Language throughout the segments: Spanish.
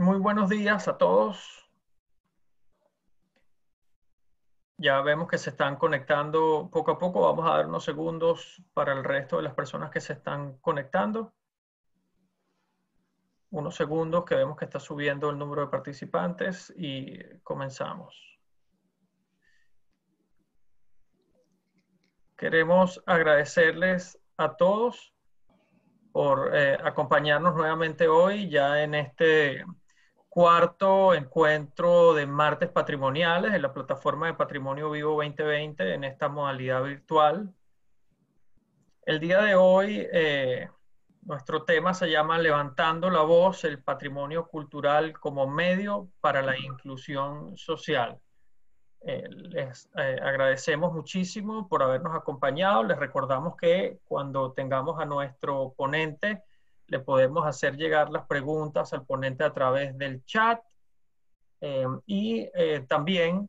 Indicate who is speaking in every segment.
Speaker 1: Muy buenos días a todos. Ya vemos que se están conectando poco a poco. Vamos a dar unos segundos para el resto de las personas que se están conectando. Unos segundos que vemos que está subiendo el número de participantes y comenzamos. Queremos agradecerles a todos por eh, acompañarnos nuevamente hoy ya en este cuarto encuentro de martes patrimoniales en la plataforma de Patrimonio Vivo 2020 en esta modalidad virtual. El día de hoy eh, nuestro tema se llama Levantando la voz, el patrimonio cultural como medio para la inclusión social. Eh, les eh, agradecemos muchísimo por habernos acompañado. Les recordamos que cuando tengamos a nuestro ponente, le podemos hacer llegar las preguntas al ponente a través del chat. Eh, y también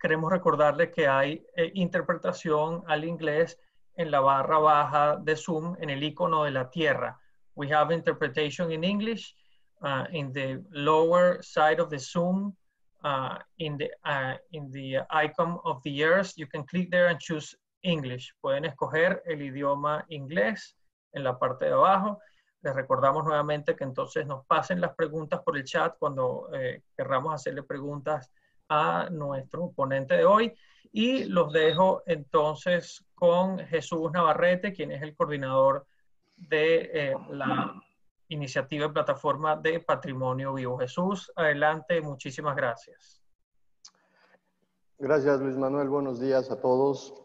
Speaker 1: queremos recordarle que hay interpretación al inglés en la barra baja de Zoom en el icono de la Tierra. We have interpretation in English uh, in the lower side of the Zoom uh, in, the, uh, in the icon of the earth, you can click there and choose English. Pueden escoger el idioma inglés en la parte de abajo. Les recordamos nuevamente que entonces nos pasen las preguntas por el chat cuando eh, querramos hacerle preguntas a nuestro ponente de hoy. Y los dejo entonces con Jesús Navarrete, quien es el coordinador de eh, la iniciativa y plataforma de Patrimonio Vivo. Jesús, adelante, muchísimas gracias.
Speaker 2: Gracias, Luis Manuel. Buenos días a todos.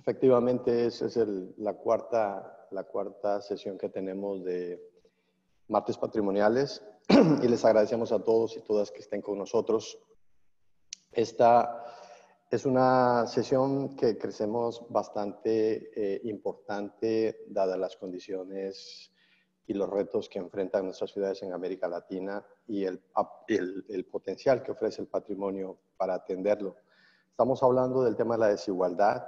Speaker 2: Efectivamente, esa es la, cuarta, la cuarta sesión que tenemos de martes patrimoniales y les agradecemos a todos y todas que estén con nosotros. Esta es una sesión que crecemos bastante eh, importante dadas las condiciones y los retos que enfrentan nuestras ciudades en América Latina y el, el, potencial que ofrece el patrimonio para atenderlo. Estamos hablando del tema de la desigualdad.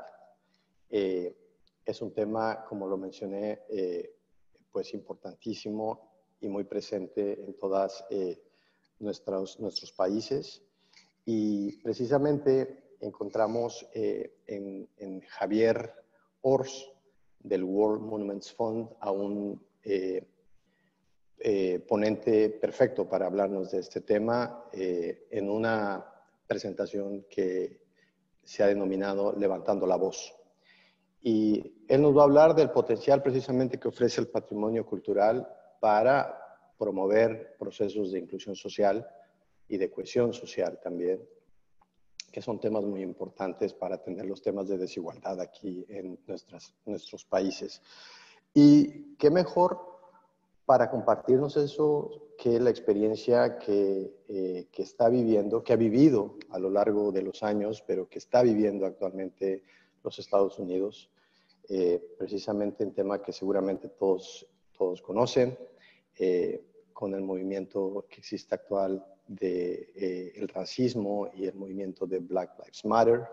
Speaker 2: Eh, es un tema, como lo mencioné, eh, pues importantísimo y muy presente en todos eh, nuestros, países. Y precisamente encontramos en, en, Javier Ors del World Monuments Fund a un eh, ponente perfecto para hablarnos de este tema eh, en una presentación que se ha denominado Levantando la Voz. Y él nos va a hablar del potencial precisamente que ofrece el patrimonio cultural para promover procesos de inclusión social y de cohesión social también, que son temas muy importantes para atender los temas de desigualdad aquí en nuestras, nuestros países. Y qué mejor para compartirnos eso, que la experiencia que, eh, que, está viviendo, que ha vivido a lo largo de los años, pero que está viviendo actualmente los Estados Unidos, eh, precisamente un tema que seguramente todos, todos conocen, eh, con el movimiento que existe actual del el racismo y el movimiento de Black Lives Matter,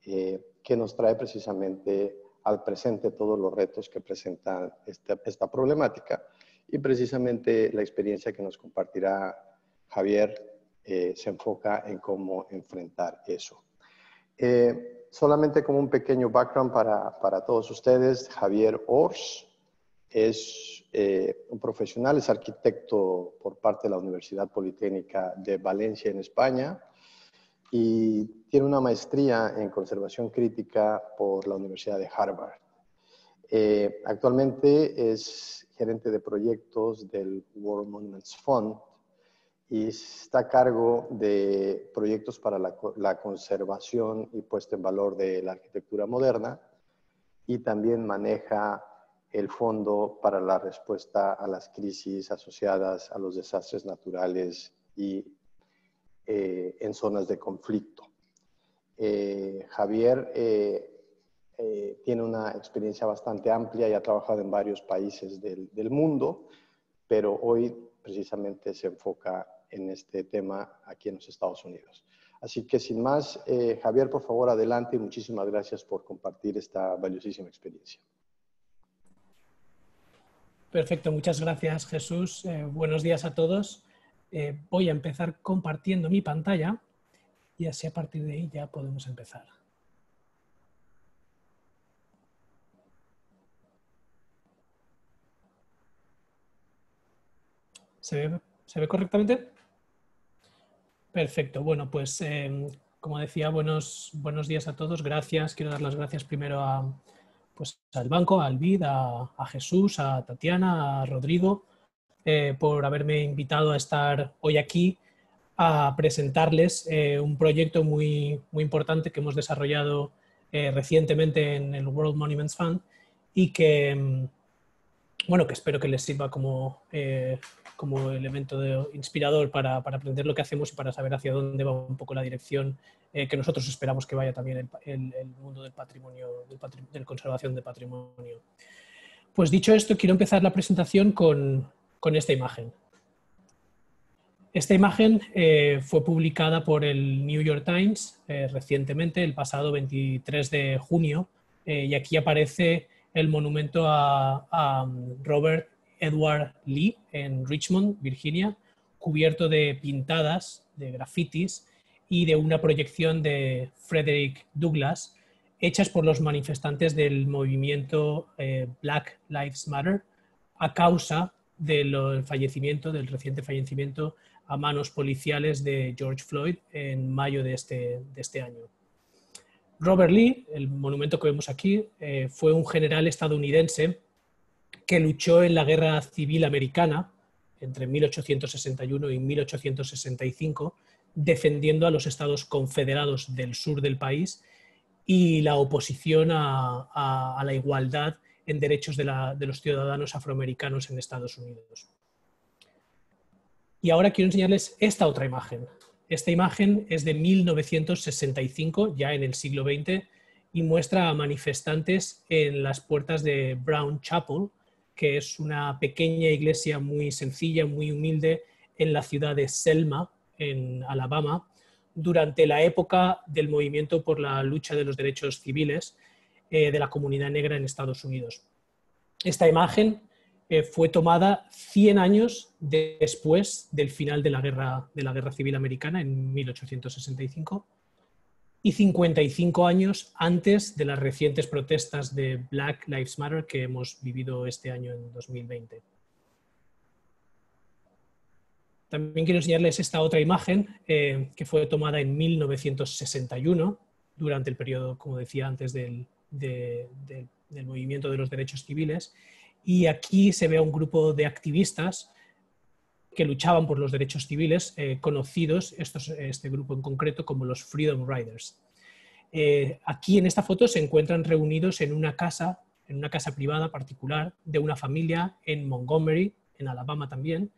Speaker 2: que nos trae precisamente al presente todos los retos que presenta esta, esta problemática y precisamente la experiencia que nos compartirá Javier eh, se enfoca en cómo enfrentar eso. Eh, solamente como un pequeño background para, para todos ustedes, Javier Ors es eh, un profesional, es arquitecto por parte de la Universidad Politécnica de Valencia en España y tiene una maestría en conservación crítica por la Universidad de Harvard. actualmente es gerente de proyectos del World Monuments Fund y está a cargo de proyectos para la, conservación y puesta en valor de la arquitectura moderna y también maneja el Fondo para la Respuesta a las Crisis asociadas a los desastres naturales y eh, en zonas de conflicto. Eh, Javier eh, tiene una experiencia bastante amplia y ha trabajado en varios países del, del, mundo, pero hoy precisamente se enfoca en este tema aquí en los Estados Unidos. Así que sin más, eh, Javier, por favor, adelante y muchísimas gracias por compartir esta valiosísima experiencia.
Speaker 3: Perfecto, muchas gracias Jesús. Eh, buenos días a todos. Eh, voy a empezar compartiendo mi pantalla y así a partir de ahí ya podemos empezar. ¿Se ve, correctamente? Perfecto. Bueno, pues em, como decía, buenos, buenos días a todos. Gracias. Quiero dar las gracias primero a, pues, al banco, al BID, a, Jesús, a Tatiana, a Rodrigo, eh, por haberme invitado a estar hoy aquí a presentarles eh, un proyecto muy, muy importante que hemos desarrollado eh, recientemente en el World Monuments Fund y que, mm, bueno, que espero que les sirva como, como elemento inspirador para, aprender lo que hacemos y para saber hacia dónde va un poco la dirección eh, que nosotros esperamos que vaya también el, mundo del patrimonio, del de la conservación de patrimonio. Pues dicho esto, quiero empezar la presentación con, esta imagen. Esta imagen eh, fue publicada por el New York Times eh, recientemente, el pasado 23 de junio, y aquí aparece el monumento a, a, Robert Edward Lee en Richmond, Virginia, cubierto de pintadas, de grafitis, y de una proyección de Frederick Douglass hechas por los manifestantes del movimiento eh, Black Lives Matter a causa del fallecimiento, del reciente fallecimiento a manos policiales de George Floyd en mayo de este, de este año. Robert Lee, el monumento que vemos aquí, eh, fue un general estadounidense que luchó en la Guerra Civil Americana entre 1861 y 1865 defendiendo a los estados confederados del sur del país y la oposición a, la igualdad en derechos de, los ciudadanos afroamericanos en Estados Unidos. Y ahora quiero enseñarles esta otra imagen. Esta imagen es de 1965, ya en el siglo XX, y muestra a manifestantes en las puertas de Brown Chapel, que es una pequeña iglesia muy sencilla, muy humilde en la ciudad de Selma, en Alabama durante la época del movimiento por la lucha de los derechos civiles eh, de la comunidad negra en Estados Unidos. Esta imagen eh, fue tomada 100 años después del final de la, guerra, de la Guerra Civil Americana en 1865 y 55 años antes de las recientes protestas de Black Lives Matter que hemos vivido este año en 2020. También quiero enseñarles esta otra imagen eh, que fue tomada en 1961, durante el periodo, como decía antes, del, movimiento de los derechos civiles. Y aquí se ve a un grupo de activistas que luchaban por los derechos civiles, eh, conocidos, este grupo en concreto, como los Freedom Riders. Eh, aquí en esta foto se encuentran reunidos en una casa, en una casa privada particular de una familia en Montgomery, en Alabama también,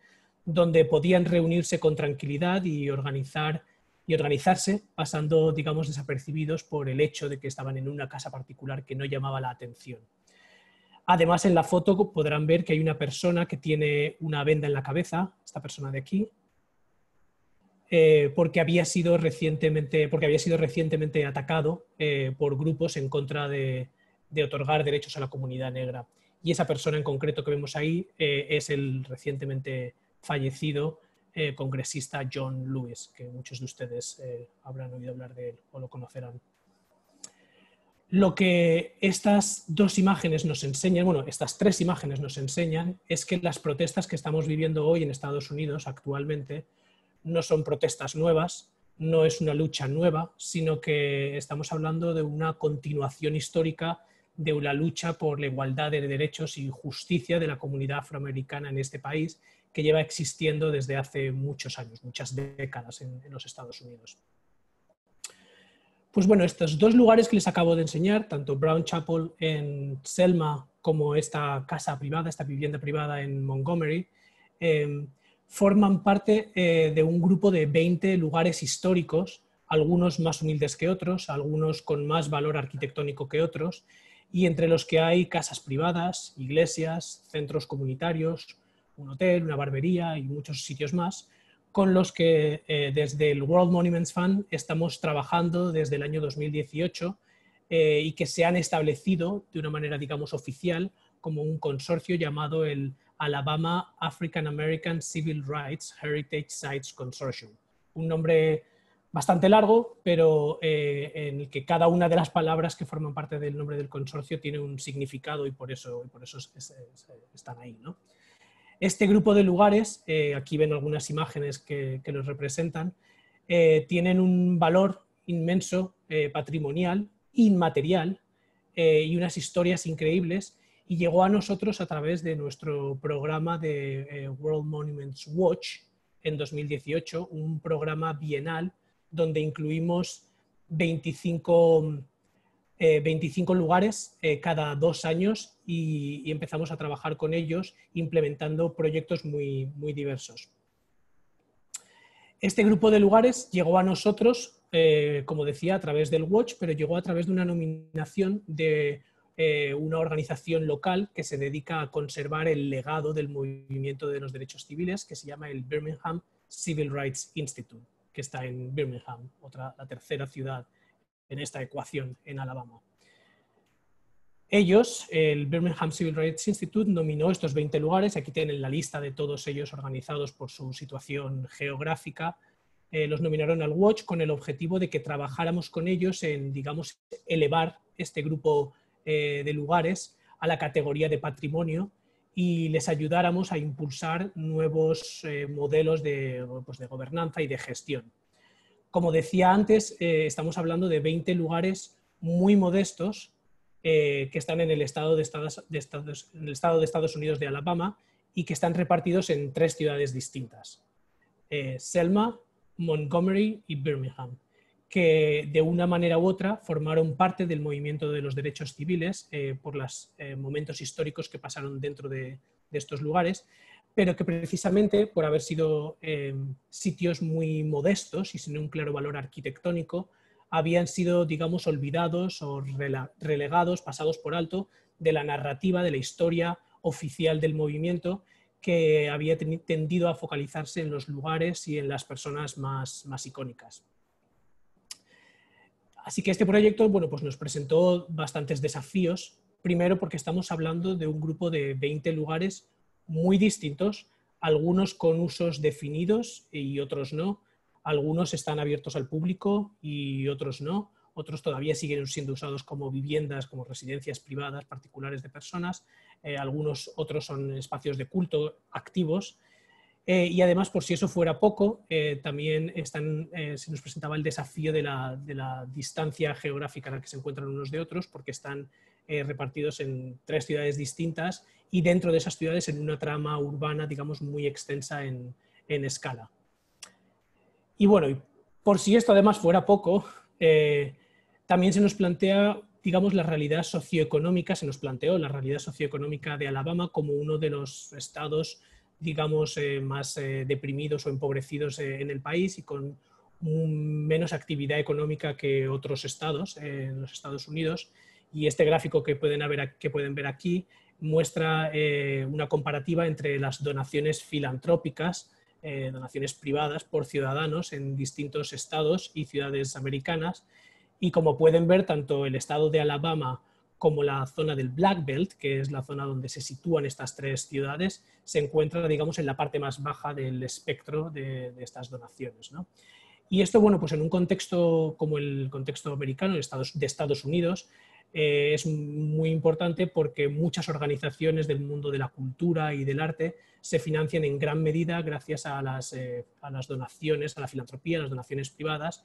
Speaker 3: donde podían reunirse con tranquilidad y organizar y organizarse pasando, digamos, desapercibidos por el hecho de que estaban en una casa particular que no llamaba la atención. Además, en la foto podrán ver que hay una persona que tiene una venda en la cabeza, esta persona de aquí, eh, porque, había sido recientemente, porque había sido recientemente atacado eh, por grupos en contra de, otorgar derechos a la comunidad negra. Y esa persona en concreto que vemos ahí eh, es el recientemente fallecido congresista John Lewis, que muchos de ustedes habrán oído hablar de él o lo conocerán. Lo que estas dos imágenes nos enseñan, bueno, estas tres imágenes nos enseñan, es que las protestas que estamos viviendo hoy en Estados Unidos actualmente no son protestas nuevas, no es una lucha nueva, sino que estamos hablando de una continuación histórica de la lucha por la igualdad de derechos y justicia de la comunidad afroamericana en este país que lleva existiendo desde hace muchos años, muchas décadas en, los Estados Unidos. Pues bueno, estos dos lugares que les acabo de enseñar, tanto Brown Chapel en Selma como esta casa privada, esta vivienda privada en Montgomery, em, forman parte eh, de un grupo de 20 lugares históricos, algunos más humildes que otros, algunos con más valor arquitectónico que otros, y entre los que hay casas privadas, iglesias, centros comunitarios, un hotel, una barbería y muchos sitios más, con los que eh, desde el World Monuments Fund estamos trabajando desde el año 2018 eh, y que se han establecido de una manera, digamos, oficial como un consorcio llamado el Alabama African American Civil Rights Heritage Sites Consortium. Un nombre bastante largo, pero eh, en el que cada una de las palabras que forman parte del nombre del consorcio tiene un significado y por eso, por eso están ahí. Este grupo de lugares, eh, aquí ven algunas imágenes que, los representan, eh, tienen un valor inmenso patrimonial, inmaterial y unas historias increíbles y llegó a nosotros a través de nuestro programa de World Monuments Watch en 2018, un programa bienal donde incluimos 25, 25 eh, lugares eh, cada dos años y, empezamos a trabajar con ellos implementando proyectos muy, muy diversos. Este grupo de lugares llegó a nosotros, eh, como decía, a través del Watch, pero llegó a través de una nominación de una organización local que se dedica a conservar el legado del movimiento de los derechos civiles, que se llama el Birmingham Civil Rights Institute que está en Birmingham, otra, la tercera ciudad en esta ecuación en Alabama. Ellos, el Birmingham Civil Rights Institute, nominó estos 20 lugares, aquí tienen la lista de todos ellos organizados por su situación geográfica, eh, los nominaron al Watch con el objetivo de que trabajáramos con ellos en, digamos, elevar este grupo eh, de lugares a la categoría de patrimonio y les ayudáramos a impulsar nuevos eh, modelos pues, de, gobernanza y de gestión. Como decía antes, eh, estamos hablando de 20 lugares muy modestos eh, que están en el, estado de Estados, Unidos de Alabama y que están repartidos en tres ciudades distintas, Selma, Montgomery y Birmingham que de una manera u otra formaron parte del movimiento de los derechos civiles eh, por los eh, momentos históricos que pasaron dentro de, estos lugares, pero que precisamente por haber sido eh, sitios muy modestos y sin un claro valor arquitectónico, habían sido, digamos, olvidados o relegados, pasados por alto de la narrativa, de la historia oficial del movimiento que había tendido a focalizarse en los lugares y en las personas más, más icónicas. Así que este proyecto bueno, pues nos presentó bastantes desafíos. Primero porque estamos hablando de un grupo de 20 lugares muy distintos, algunos con usos definidos y otros no. Algunos están abiertos al público y otros no. Otros todavía siguen siendo usados como viviendas, como residencias privadas particulares de personas. Eh, algunos otros son espacios de culto activos eh, y además, por si eso fuera poco, eh, también están, se nos presentaba el desafío de la, distancia geográfica en la que se encuentran unos de otros, porque están repartidos en tres ciudades distintas y dentro de esas ciudades en una trama urbana, digamos, muy extensa en, en escala. Y bueno, por si esto además fuera poco, también se nos plantea, digamos, la realidad socioeconómica, se nos planteó la realidad socioeconómica de Alabama como uno de los estados digamos, eh, más eh, deprimidos o empobrecidos eh, en el país y con menos actividad económica que otros estados en los Estados Unidos. Y este gráfico que pueden, ver, aquí muestra una comparativa entre las donaciones filantrópicas, donaciones privadas por ciudadanos en distintos estados y ciudades americanas. Y como pueden ver, tanto el estado de Alabama como la zona del Black Belt, que es la zona donde se sitúan estas tres ciudades, se encuentra, digamos, en la parte más baja del espectro de, estas donaciones. Y esto, bueno, pues en un contexto como el contexto americano de Estados, de Estados Unidos, eh, es muy importante porque muchas organizaciones del mundo de la cultura y del arte se financian en gran medida gracias a las, eh, a las donaciones, a la filantropía, a las donaciones privadas.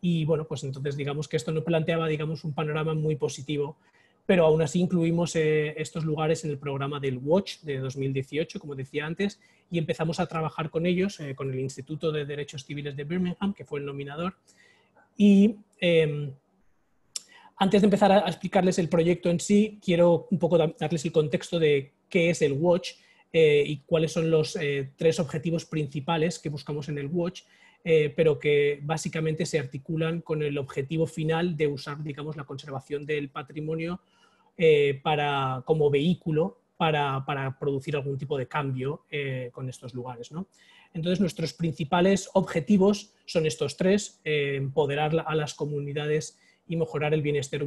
Speaker 3: Y bueno, pues entonces digamos que esto no planteaba, digamos, un panorama muy positivo pero aún así incluimos eh, estos lugares en el programa del Watch de 2018, como decía antes, y empezamos a trabajar con ellos, con el Instituto de Derechos Civiles de Birmingham, que fue el nominador. Y em, antes de empezar a, explicarles el proyecto en sí, quiero un poco darles el contexto de qué es el Watch eh, y cuáles son los tres objetivos principales que buscamos en el Watch. pero que básicamente se articulan con el objetivo final de usar, digamos, la conservación del patrimonio eh, como vehículo para, producir algún tipo de cambio eh, con estos lugares. Entonces, nuestros principales objetivos son estos tres, eh, empoderar a las comunidades y mejorar el bienestar,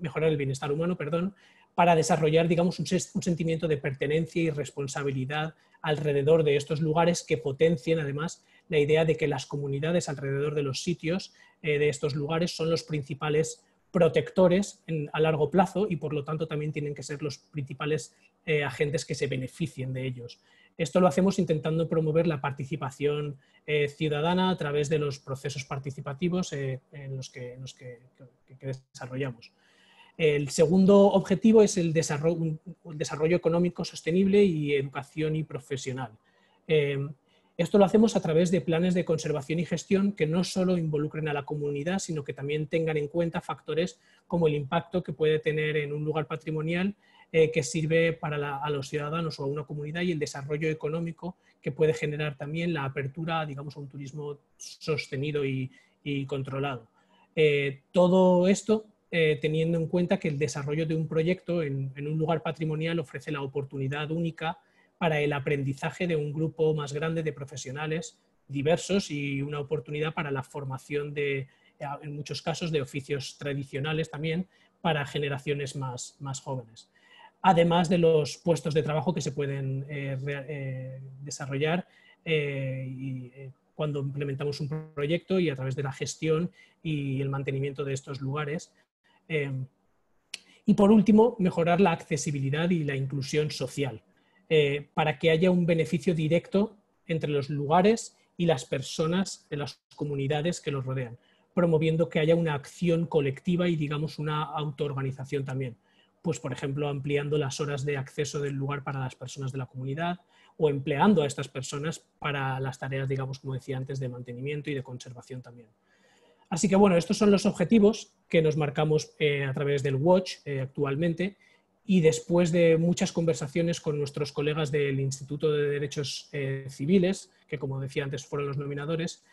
Speaker 3: mejorar el bienestar humano, perdón, para desarrollar, digamos, un, sentimiento de pertenencia y responsabilidad alrededor de estos lugares que potencien, además, la idea de que las comunidades alrededor de los sitios eh, de estos lugares son los principales protectores a largo plazo y por lo tanto también tienen que ser los principales eh, agentes que se beneficien de ellos. Esto lo hacemos intentando promover la participación eh, ciudadana a través de los procesos participativos en los que, desarrollamos. El segundo objetivo es el desarrollo, desarrollo económico sostenible y educación y profesional. Esto lo hacemos a través de planes de conservación y gestión que no solo involucren a la comunidad, sino que también tengan en cuenta factores como el impacto que puede tener en un lugar patrimonial eh, que sirve para a los ciudadanos o a una comunidad y el desarrollo económico que puede generar también la apertura, digamos, a un turismo sostenido y, controlado. Eh, todo esto eh, teniendo en cuenta que el desarrollo de un proyecto en un lugar patrimonial ofrece la oportunidad única para el aprendizaje de un grupo más grande de profesionales diversos y una oportunidad para la formación de, en muchos casos, de oficios tradicionales también para generaciones más, más jóvenes. Además de los puestos de trabajo que se pueden eh, eh, desarrollar eh, cuando implementamos un proyecto y a través de la gestión y el mantenimiento de estos lugares. y por último, mejorar la accesibilidad y la inclusión social. Para que haya un beneficio directo entre los lugares y las personas de las comunidades que los rodean, promoviendo que haya una acción colectiva y, digamos, una autoorganización también. Pues, por ejemplo, ampliando las horas de acceso del lugar para las personas de la comunidad o empleando a estas personas para las tareas, digamos, como decía antes, de mantenimiento y de conservación también. Así que, bueno, estos son los objetivos que nos marcamos eh, a través del Watch eh, actualmente y después de muchas conversaciones con nuestros colegas del Instituto de Derechos eh, Civiles, que como decía antes fueron los nominadores,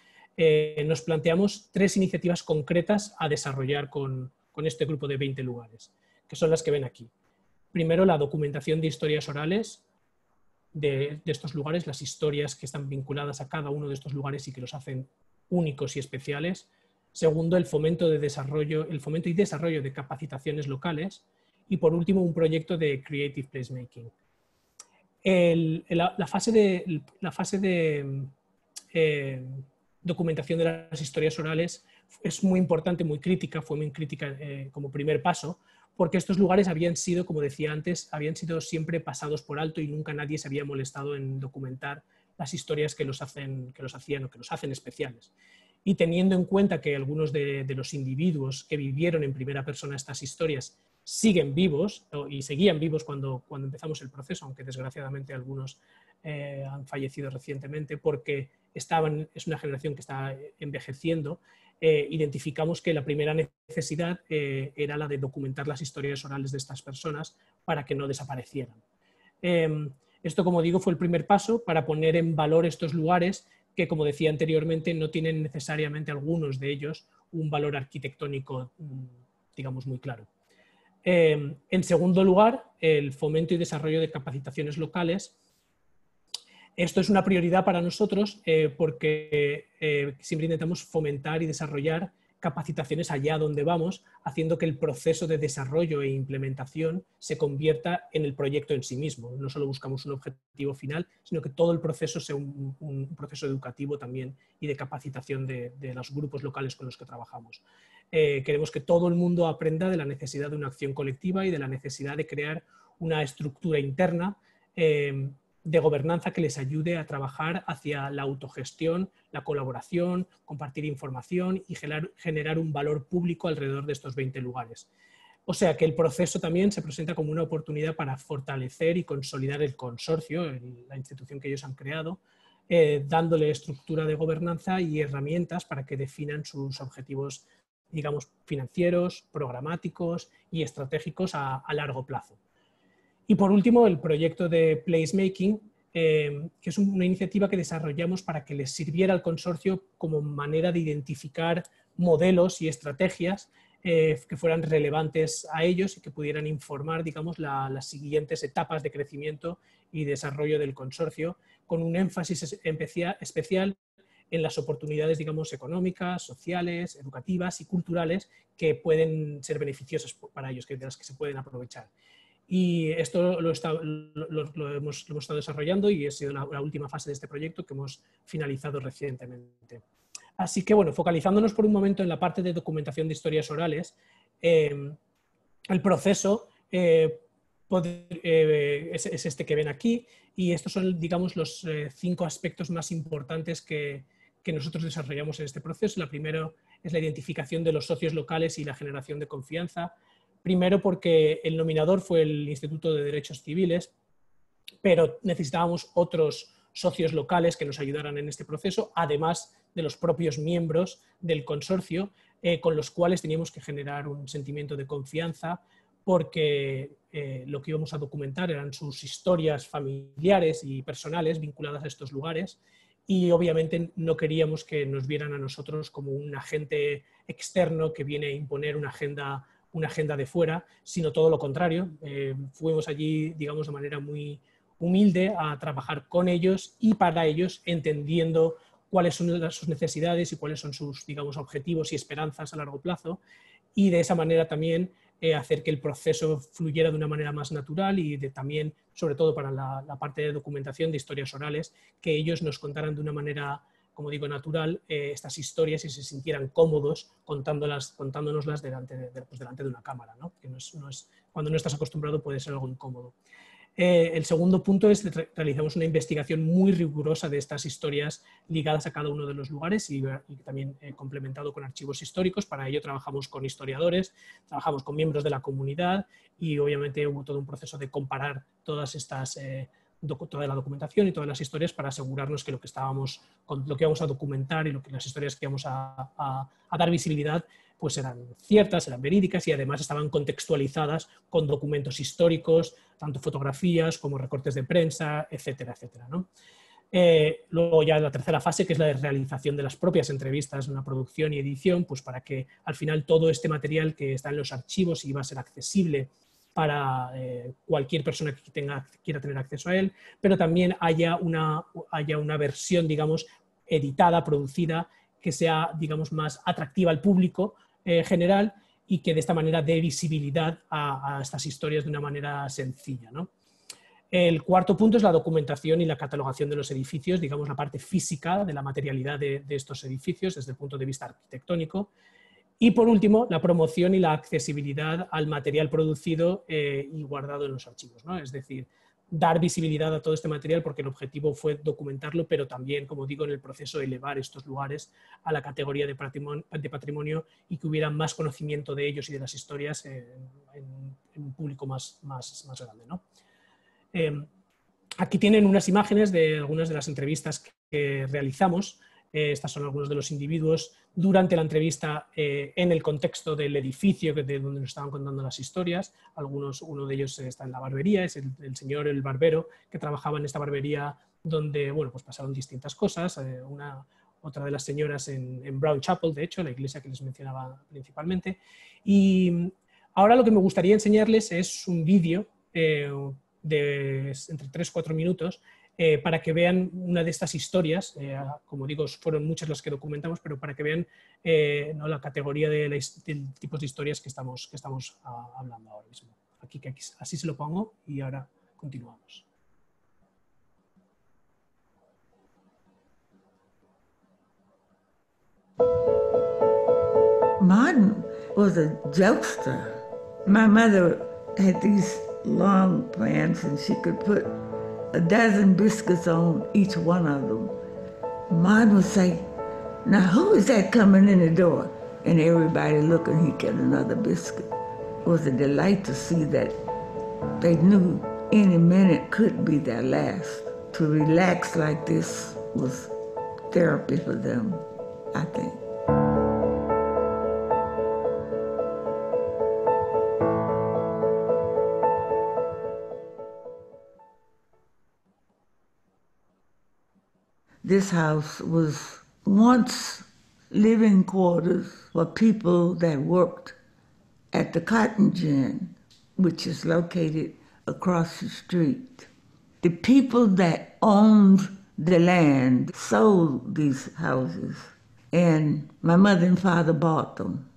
Speaker 3: nos planteamos tres iniciativas concretas a desarrollar con, este grupo de 20 lugares, que son las que ven aquí. Primero, la documentación de historias orales de, de, estos lugares, las historias que están vinculadas a cada uno de estos lugares y que los hacen únicos y especiales. Segundo, el fomento, de desarrollo, el fomento y desarrollo de capacitaciones locales y por último un proyecto de Creative Placemaking. la, fase de, la fase de eh, documentación de las historias orales es muy importante, muy crítica, fue muy crítica eh, como primer paso, porque estos lugares habían sido, como decía antes, habían sido siempre pasados por alto y nunca nadie se había molestado en documentar las historias que los, hacen, que los hacían o que los hacen especiales. Y teniendo en cuenta que algunos de, los individuos que vivieron en primera persona estas historias siguen vivos y seguían vivos cuando, cuando empezamos el proceso, aunque desgraciadamente algunos eh, han fallecido recientemente porque estaban, es una generación que está envejeciendo, eh, identificamos que la primera necesidad eh, era la de documentar las historias orales de estas personas para que no desaparecieran. Em, esto, como digo, fue el primer paso para poner en valor estos lugares que, como decía anteriormente, no tienen necesariamente algunos de ellos un valor arquitectónico, mm, digamos, muy claro. Em, en segundo lugar, el fomento y desarrollo de capacitaciones locales. Esto es una prioridad para nosotros eh, porque eh, siempre intentamos fomentar y desarrollar capacitaciones allá donde vamos, haciendo que el proceso de desarrollo e implementación se convierta en el proyecto en sí mismo. No solo buscamos un objetivo final, sino que todo el proceso sea un, proceso educativo también y de capacitación de los grupos locales con los que trabajamos. Eh, queremos que todo el mundo aprenda de la necesidad de una acción colectiva y de la necesidad de crear una estructura interna de gobernanza que les ayude a trabajar hacia la autogestión, la colaboración, compartir información y generar, un valor público alrededor de estos 20 lugares. O sea que el proceso también se presenta como una oportunidad para fortalecer y consolidar el consorcio, la institución que ellos han creado, eh, dándole estructura de gobernanza y herramientas para que definan sus objetivos digamos, financieros, programáticos y estratégicos a, largo plazo. Y por último, el proyecto de Placemaking, eh, que es una iniciativa que desarrollamos para que les sirviera al consorcio como manera de identificar modelos y estrategias eh, que fueran relevantes a ellos y que pudieran informar, digamos, las siguientes etapas de crecimiento y desarrollo del consorcio, con un énfasis especial en las oportunidades, digamos, económicas, sociales, educativas y culturales que pueden ser beneficiosas para ellos, que, de las que se pueden aprovechar. Y esto lo, hemos, estado desarrollando y ha sido la, última fase de este proyecto que hemos finalizado recientemente. Así que, bueno, focalizándonos por un momento en la parte de documentación de historias orales, eh, el proceso eh, eh, es, este que ven aquí y estos son, digamos, los cinco aspectos más importantes que, que nosotros desarrollamos en este proceso. La primero es la identificación de los socios locales y la generación de confianza. Primero porque el nominador fue el Instituto de Derechos Civiles, pero necesitábamos otros socios locales que nos ayudaran en este proceso, además de los propios miembros del consorcio, eh, con los cuales teníamos que generar un sentimiento de confianza, porque eh, lo que íbamos a documentar eran sus historias familiares y personales vinculadas a estos lugares y obviamente no queríamos que nos vieran a nosotros como un agente externo que viene a imponer una agenda, una agenda de fuera, sino todo lo contrario. Eh, fuimos allí, digamos, de manera muy humilde a trabajar con ellos y para ellos, entendiendo cuáles son sus necesidades y cuáles son sus, digamos, objetivos y esperanzas a largo plazo. Y de esa manera también eh, hacer que el proceso fluyera de una manera más natural y de, también, sobre todo para la, parte de documentación de historias orales, que ellos nos contaran de una manera, como digo, natural eh, estas historias y se sintieran cómodos contándolas, contándonoslas delante de, pues, delante de una cámara, ¿no? que no es, cuando no estás acostumbrado puede ser algo incómodo. Eh, el segundo punto es que realizamos una investigación muy rigurosa de estas historias ligadas a cada uno de los lugares y, también eh, complementado con archivos históricos. Para ello trabajamos con historiadores, trabajamos con miembros de la comunidad y obviamente hubo todo un proceso de comparar todas estas, toda la documentación y todas las historias para asegurarnos que lo que estábamos, lo que íbamos a documentar y lo que las historias que íbamos a dar visibilidad pues eran ciertas, eran verídicas y además estaban contextualizadas con documentos históricos, tanto fotografías como recortes de prensa, etcétera, etcétera. Eh, luego ya la tercera fase, que es la de realización de las propias entrevistas, una producción y edición, pues para que al final todo este material que está en los archivos iba a ser accesible para eh, cualquier persona que tenga, quiera tener acceso a él, pero también haya una, haya una versión, digamos, editada, producida, que sea, digamos, más atractiva al público eh, general y que de esta manera dé visibilidad a, estas historias de una manera sencilla. El cuarto punto es la documentación y la catalogación de los edificios, digamos la parte física de la materialidad de, estos edificios desde el punto de vista arquitectónico. Y por último, la promoción y la accesibilidad al material producido eh, y guardado en los archivos. Es decir, dar visibilidad a todo este material porque el objetivo fue documentarlo, pero también, como digo, en el proceso elevar estos lugares a la categoría de patrimonio, y que hubiera más conocimiento de ellos y de las historias en, un público más, más, más grande. ¿no? Eh, aquí tienen unas imágenes de algunas de las entrevistas que realizamos eh, estos son algunos de los individuos durante la entrevista eh, en el contexto del edificio de donde nos estaban contando las historias. Algunos, uno de ellos está en la barbería, es el, señor, el barbero, que trabajaba en esta barbería donde bueno, pues pasaron distintas cosas. Eh, una, otra de las señoras en, Brown Chapel, de hecho, la iglesia que les mencionaba principalmente. Y ahora lo que me gustaría enseñarles es un vídeo de entre 3-4 minutos eh, para que vean una de estas historias, eh, como digo, fueron muchas las que documentamos, pero para que vean eh, la categoría de, del tipo de historias que estamos, que estamos ah, hablando ahora mismo. Aquí, que así se lo pongo y ahora continuamos.
Speaker 4: Martin was a jokester. My mother had these long plans and she could put a dozen biscuits on each one of them. Mine would say, Now who is that coming in the door? And everybody looking, he get another biscuit. It was a delight to see that they knew any minute could be their last. To relax like this was therapy for them, I think. This house was once living quarters for people that worked at the cotton gin, which is located across the street. The people that owned the land sold these houses, and my mother and father bought them.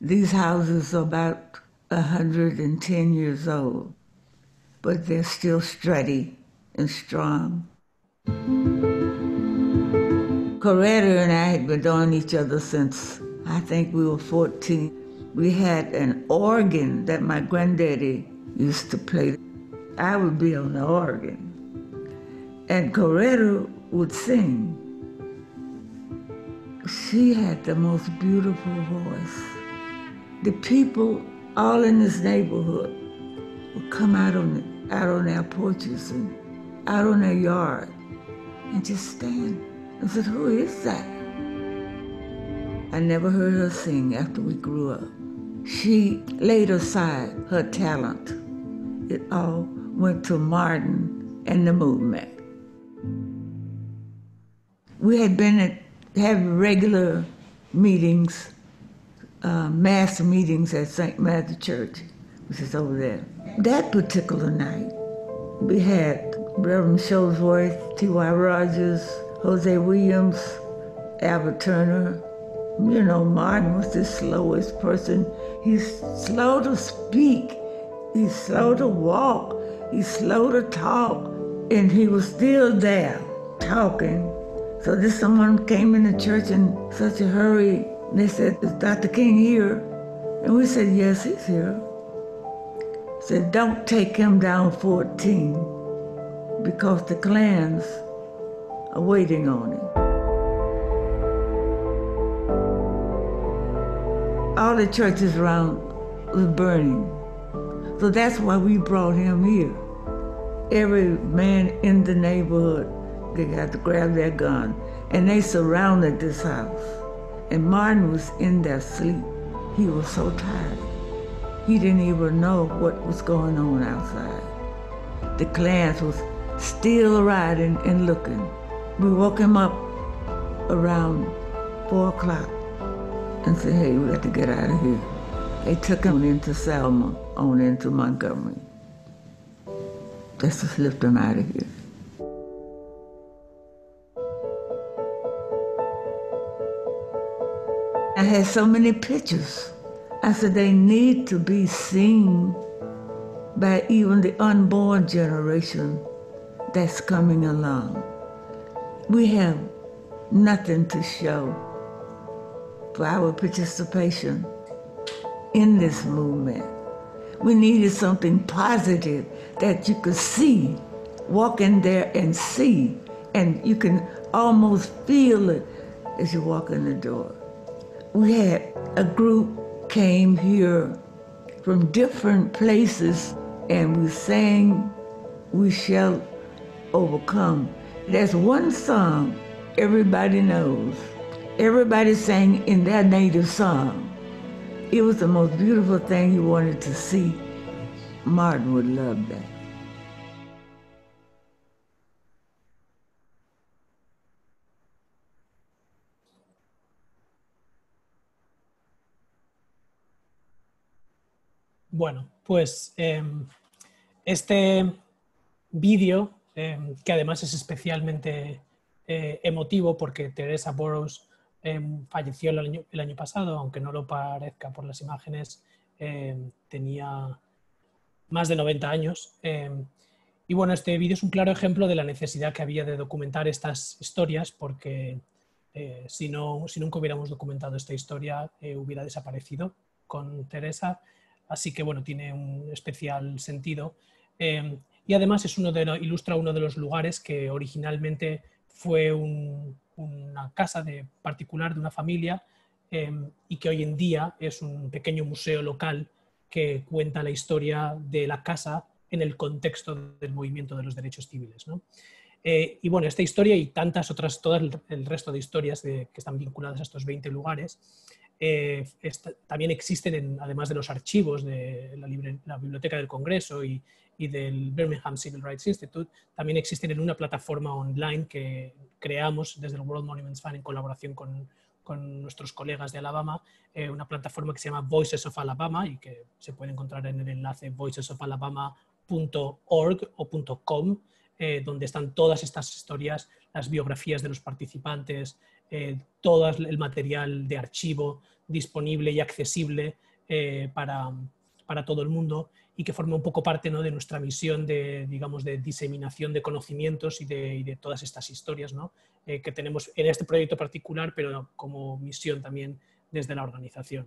Speaker 4: These houses are about 110 years old. but they're still sturdy and strong. Coretta and I had been knowing each other since I think we were 14. We had an organ that my granddaddy used to play. I would be on the organ. And Coretta would sing. She had the most beautiful voice. The people all in this neighborhood would come out on out on their porches and out on their yard and just stand and said, Who is that? I never heard her sing after we grew up. She laid aside her talent. It all went to Martin and the movement. We had been at having regular meetings, uh, mass meetings at St. Matthew Church, which is over there. That particular night, we had Reverend Showsworth, T.Y. Rogers, Jose Williams, Albert Turner. You know, Martin was the slowest person. He's slow to speak, he's slow to walk, he's slow to talk, and he was still there talking. So this someone came in the church in such a hurry. And they said, Is Dr. King here? And we said, Yes, he's here. Said, Don't take him down 14 because the clans are waiting on him. All the churches around was burning. So that's why we brought him here. Every man in the neighborhood, they got to grab their gun. And they surrounded this house. And Martin was in there asleep. He was so tired. He didn't even know what was going on outside. The clans was still riding and looking. We woke him up around four o'clock and said, hey, we got to get out of here. They took him into Selma, on into Montgomery. Just to lift him out of here. I had so many pictures. I said they need to be seen by even the unborn generation that's coming along. We have nothing to show for our participation in this movement. We needed something positive that you could see, walk in there and see, and you can almost feel it as you walk in the door. We had a group came here from different places and we sang, We Shall Overcome. There's one song everybody knows. Everybody sang in their native song. It was the most beautiful thing you wanted to see. Martin would love that.
Speaker 3: Bueno, pues este vídeo, eh, que además es especialmente eh, emotivo porque Teresa Burroughs em, falleció el año, el año, pasado, aunque no lo parezca por las imágenes, em, tenía más de 90 años. Em, y bueno, este vídeo es un claro ejemplo de la necesidad que había de documentar estas historias porque eh, si, no, si nunca hubiéramos documentado esta historia eh, hubiera desaparecido con Teresa. Así que bueno, tiene un especial sentido. Y además ilustra uno de los lugares que originalmente fue una casa de particular de una familia em, y que hoy en día es un pequeño museo local que cuenta la historia de la casa en el contexto del movimiento de los derechos civiles. Eh, y bueno, esta historia y tantas otras, todo el, resto de historias que están vinculadas a estos 20 lugares, eh, también existen, además de los archivos de la, Biblioteca del Congreso y, del Birmingham Civil Rights Institute, también existen en una plataforma online que creamos desde el World Monuments Fund en colaboración con, nuestros colegas de Alabama, eh, una plataforma que se llama Voices of Alabama y que se puede encontrar en el enlace voicesofalabama.org o .com, eh, donde están todas estas historias, las biografías de los participantes, eh, todo el material de archivo disponible y accesible eh, para, todo el mundo. y que forma un poco parte ¿no? de nuestra misión de, digamos, de diseminación de conocimientos y de, todas estas historias ¿no? Eh, que tenemos en este proyecto particular, pero como misión también desde la organización.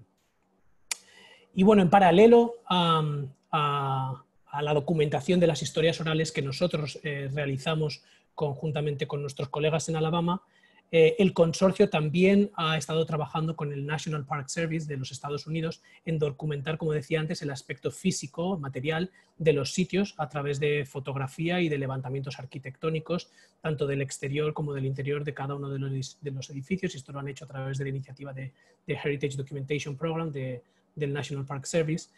Speaker 3: Y bueno, en paralelo a, la documentación de las historias orales que nosotros realizamos conjuntamente con nuestros colegas en Alabama, eh, el consorcio también ha estado trabajando con el National Park Service de los Estados Unidos en documentar, como decía antes, el aspecto físico, material de los sitios a través de fotografía y de levantamientos arquitectónicos, tanto del exterior como del interior de cada uno de los, edificios. Esto lo han hecho a través de la iniciativa de, Heritage Documentation Program del National Park Service.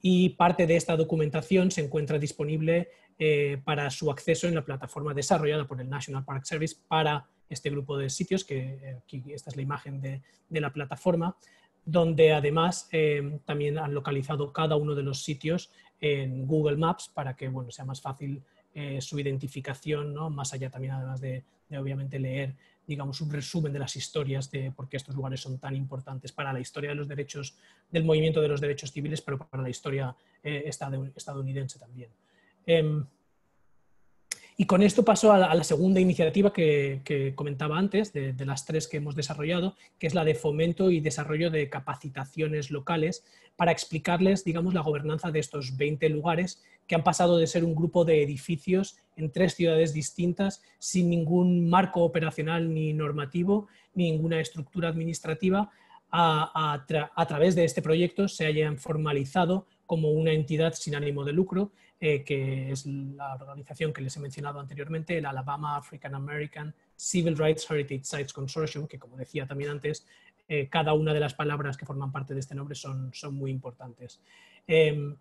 Speaker 3: Y parte de esta documentación se encuentra disponible eh, para su acceso en la plataforma desarrollada por el National Park Service para este grupo de sitios, que eh, aquí esta es la imagen de, la plataforma, donde además eh, también han localizado cada uno de los sitios en Google Maps para que bueno, sea más fácil su identificación, ¿no? más allá también además de, obviamente leer digamos, un resumen de las historias de por qué estos lugares son tan importantes para la historia de los derechos, del movimiento de los derechos civiles, pero para la historia estadounidense también. Em, y con esto paso a la, segunda iniciativa que, comentaba antes, de, las tres que hemos desarrollado, que es la de fomento y desarrollo de capacitaciones locales para explicarles, digamos, la gobernanza de estos 20 lugares que han pasado de ser un grupo de edificios en tres ciudades distintas, sin ningún marco operacional ni normativo, ni ninguna estructura administrativa, a, a través de este proyecto se hayan formalizado como una entidad sin ánimo de lucro eh, que es la organización que les he mencionado anteriormente, el Alabama African American Civil Rights Heritage Sites Consortium, que como decía también antes, eh, cada una de las palabras que forman parte de este nombre son, son muy importantes. Em,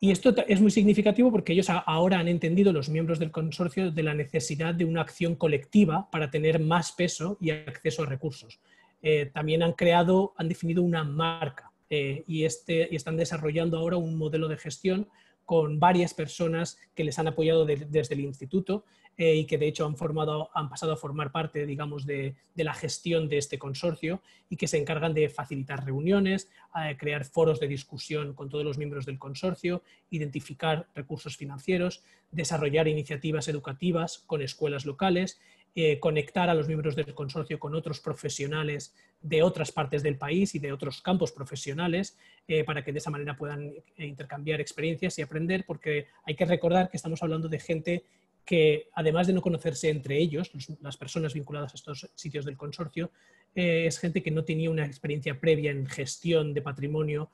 Speaker 3: y esto es muy significativo porque ellos ahora han entendido, los miembros del consorcio, de la necesidad de una acción colectiva para tener más peso y acceso a recursos. Eh, también han creado, han definido una marca y, este, y están desarrollando ahora un modelo de gestión con varias personas que les han apoyado desde el instituto eh, y que de hecho han, formado, han pasado a formar parte, digamos, de, la gestión de este consorcio y que se encargan de facilitar reuniones, crear foros de discusión con todos los miembros del consorcio, identificar recursos financieros, desarrollar iniciativas educativas con escuelas locales eh, conectar a los miembros del consorcio con otros profesionales de otras partes del país y de otros campos profesionales eh, para que de esa manera puedan eh, intercambiar experiencias y aprender, porque hay que recordar que estamos hablando de gente que, además de no conocerse entre ellos, las personas vinculadas a estos sitios del consorcio, es gente que no tenía una experiencia previa en gestión de patrimonio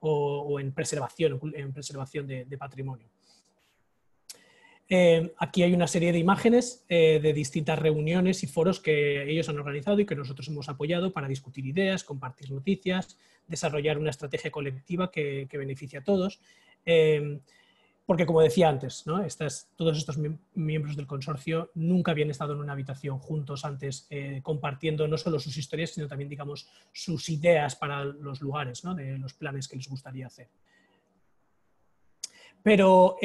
Speaker 3: o, en preservación, en preservación de patrimonio. Eh, aquí hay una serie de imágenes eh, de distintas reuniones y foros que ellos han organizado y que nosotros hemos apoyado para discutir ideas, compartir noticias, desarrollar una estrategia colectiva que, beneficie a todos. Eh, porque como decía antes, todos estos miembros del consorcio nunca habían estado en una habitación juntos antes compartiendo no solo sus historias, sino también digamos, sus ideas para los lugares, de los planes que les gustaría hacer. Pero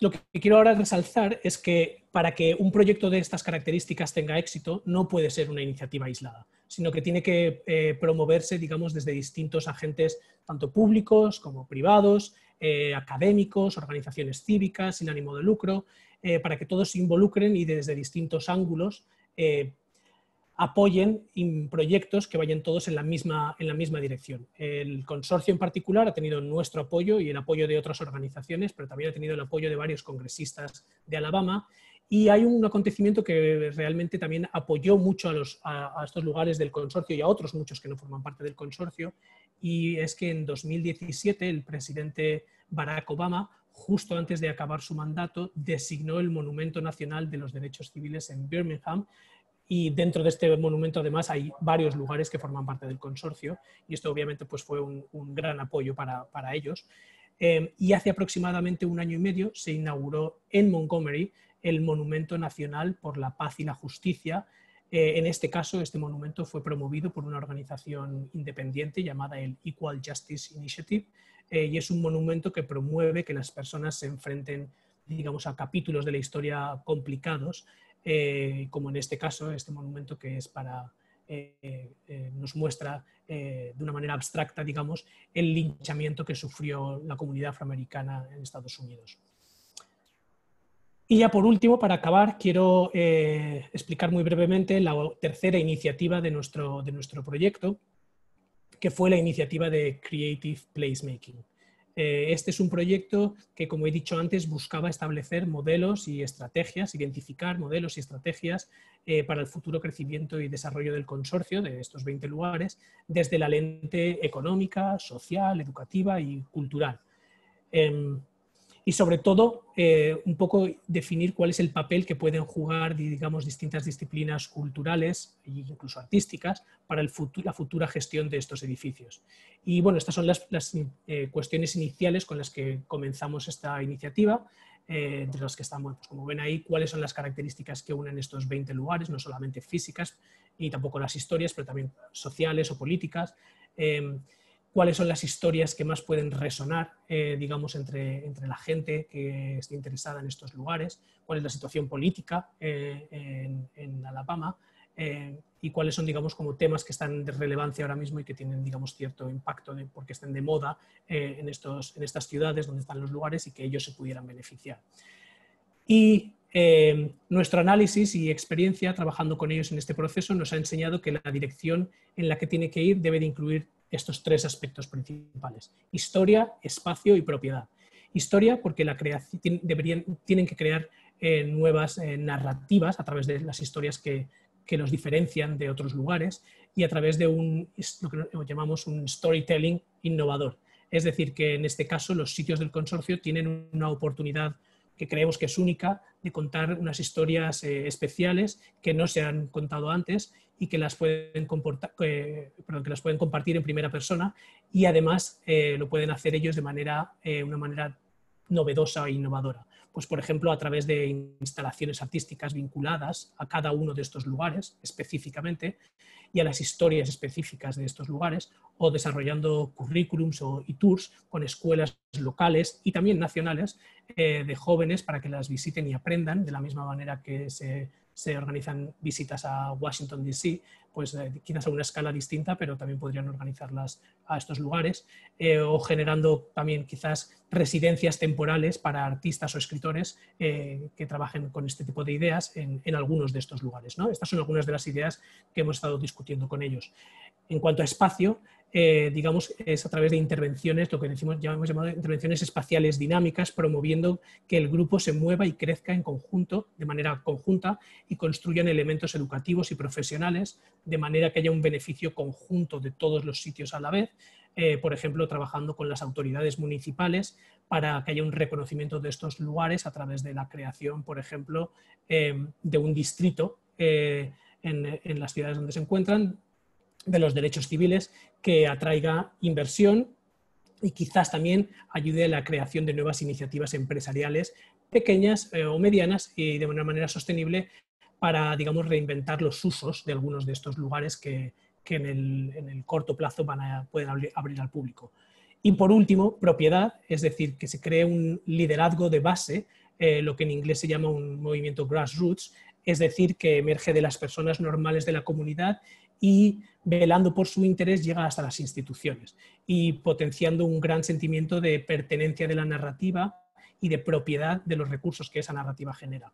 Speaker 3: lo que quiero ahora resaltar es que para que un proyecto de estas características tenga éxito, no puede ser una iniciativa aislada, sino que tiene que eh, promoverse, digamos, desde distintos agentes, tanto públicos como privados, eh, académicos, organizaciones cívicas, sin ánimo de lucro, eh, para que todos se involucren y desde distintos ángulos apoyen proyectos que vayan todos en la, misma, en la misma dirección. El consorcio en particular ha tenido nuestro apoyo y el apoyo de otras organizaciones, pero también ha tenido el apoyo de varios congresistas de Alabama y hay un acontecimiento que realmente también apoyó mucho a, los, a, estos lugares del consorcio y a otros muchos que no forman parte del consorcio, y es que en 2017 el presidente Barack Obama, justo antes de acabar su mandato, designó el Monumento Nacional de los Derechos Civiles en Birmingham y dentro de este monumento además hay varios lugares que forman parte del consorcio y esto obviamente pues fue un, gran apoyo para, ellos. Eh, y hace aproximadamente un año y medio se inauguró en Montgomery el Monumento Nacional por la Paz y la Justicia. Eh, en este caso, este monumento fue promovido por una organización independiente llamada el Equal Justice Initiative eh, y es un monumento que promueve que las personas se enfrenten digamos, a capítulos de la historia complicados eh, como en este caso, este monumento que es para nos muestra de una manera abstracta, digamos, el linchamiento que sufrió la comunidad afroamericana en Estados Unidos. Y ya por último, para acabar, quiero eh, explicar muy brevemente la tercera iniciativa de nuestro, de nuestro proyecto, que fue la iniciativa de Creative Placemaking. Eh, este es un proyecto que, como he dicho antes, buscaba establecer modelos y estrategias, identificar modelos y estrategias eh, para el futuro crecimiento y desarrollo del consorcio de estos 20 lugares desde la lente económica, social, educativa y cultural. Em, y sobre todo eh, un poco definir cuál es el papel que pueden jugar, digamos, distintas disciplinas culturales e incluso artísticas para el la futura gestión de estos edificios. Y bueno, estas son las, eh, cuestiones iniciales con las que comenzamos esta iniciativa, eh, entre las que estamos, pues como ven ahí, cuáles son las características que unen estos 20 lugares, no solamente físicas y tampoco las historias, pero también sociales o políticas cuáles son las historias que más pueden resonar, eh, digamos, entre, entre, la gente que esté interesada en estos lugares, cuál es la situación política eh, en, Alabama eh, y cuáles son, digamos, como temas que están de relevancia ahora mismo y que tienen, digamos, cierto impacto porque estén de moda en, estos, en estas ciudades donde están los lugares y que ellos se pudieran beneficiar. Y nuestro análisis y experiencia trabajando con ellos en este proceso nos ha enseñado que la dirección en la que tiene que ir debe de incluir estos tres aspectos principales. Historia, espacio y propiedad. Historia porque la creación, deberían, tienen que crear eh, nuevas eh, narrativas a través de las historias que, que, los diferencian de otros lugares y a través de un, lo que llamamos un storytelling innovador. Es decir, que en este caso los sitios del consorcio tienen una oportunidad que creemos que es única de contar unas historias eh, especiales que no se han contado antes y que las pueden, que las pueden compartir en primera persona y además eh, lo pueden hacer ellos de manera, eh, una manera novedosa e innovadora. Pues, por ejemplo, a través de instalaciones artísticas vinculadas a cada uno de estos lugares específicamente y a las historias específicas de estos lugares, o desarrollando currículums o, y tours con escuelas locales y también nacionales eh, de jóvenes para que las visiten y aprendan de la misma manera que se se organizan visitas a Washington, D.C., pues eh, quizás a una escala distinta, pero también podrían organizarlas a estos lugares, eh, o generando también quizás residencias temporales para artistas o escritores eh, que trabajen con este tipo de ideas en, en, algunos de estos lugares. ¿no? Estas son algunas de las ideas que hemos estado discutiendo con ellos. En cuanto a espacio, eh, digamos, es a través de intervenciones, lo que decimos, ya hemos llamado intervenciones espaciales dinámicas, promoviendo que el grupo se mueva y crezca en conjunto, de manera conjunta, y construyan elementos educativos y profesionales, de manera que haya un beneficio conjunto de todos los sitios a la vez, eh, por ejemplo, trabajando con las autoridades municipales para que haya un reconocimiento de estos lugares a través de la creación, por ejemplo, eh, de un distrito en las ciudades donde se encuentran, de los derechos civiles que atraiga inversión y quizás también ayude a la creación de nuevas iniciativas empresariales pequeñas eh, o medianas y de una manera sostenible para, digamos, reinventar los usos de algunos de estos lugares que, en, el, corto plazo van a, pueden abrir, al público. Y por último, propiedad, es decir, que se cree un liderazgo de base, eh, lo que en inglés se llama un movimiento grassroots, es decir, que emerge de las personas normales de la comunidad y velando por su interés llega hasta las instituciones y potenciando un gran sentimiento de pertenencia de la narrativa y de propiedad de los recursos que esa narrativa genera.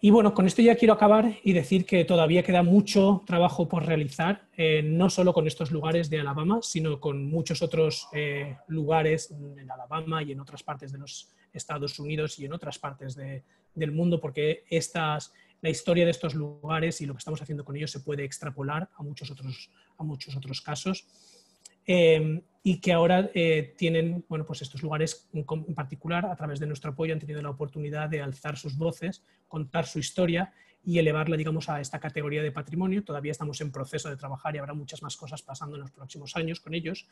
Speaker 3: Y bueno, con esto ya quiero acabar y decir que todavía queda mucho trabajo por realizar, eh, no solo con estos lugares de Alabama, sino con muchos otros eh, lugares en Alabama y en otras partes de los Estados Unidos y en otras partes del mundo, porque estas, la historia de estos lugares y lo que estamos haciendo con ellos se puede extrapolar a muchos otros, a muchos otros casos. Eh, y que ahora eh, tienen, bueno, pues estos lugares en, particular, a través de nuestro apoyo, han tenido la oportunidad de alzar sus voces, contar su historia y elevarla, digamos, a esta categoría de patrimonio. Todavía estamos en proceso de trabajar y habrá muchas más cosas pasando en los próximos años con ellos.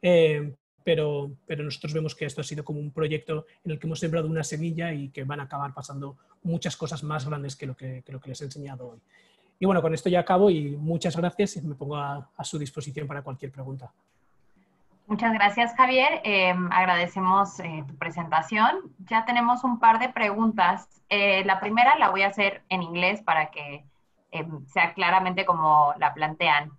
Speaker 3: Eh, pero, nosotros vemos que esto ha sido como un proyecto en el que hemos sembrado una semilla y que van a acabar pasando muchas cosas más grandes que lo que, lo que les he enseñado hoy. Y bueno, con esto ya acabo y muchas gracias y me pongo a, su disposición para cualquier pregunta.
Speaker 5: Muchas gracias, Javier. Em, agradecemos eh, tu presentación. Ya tenemos un par de preguntas. Eh, la primera la voy a hacer en inglés para que em, sea claramente como la plantean.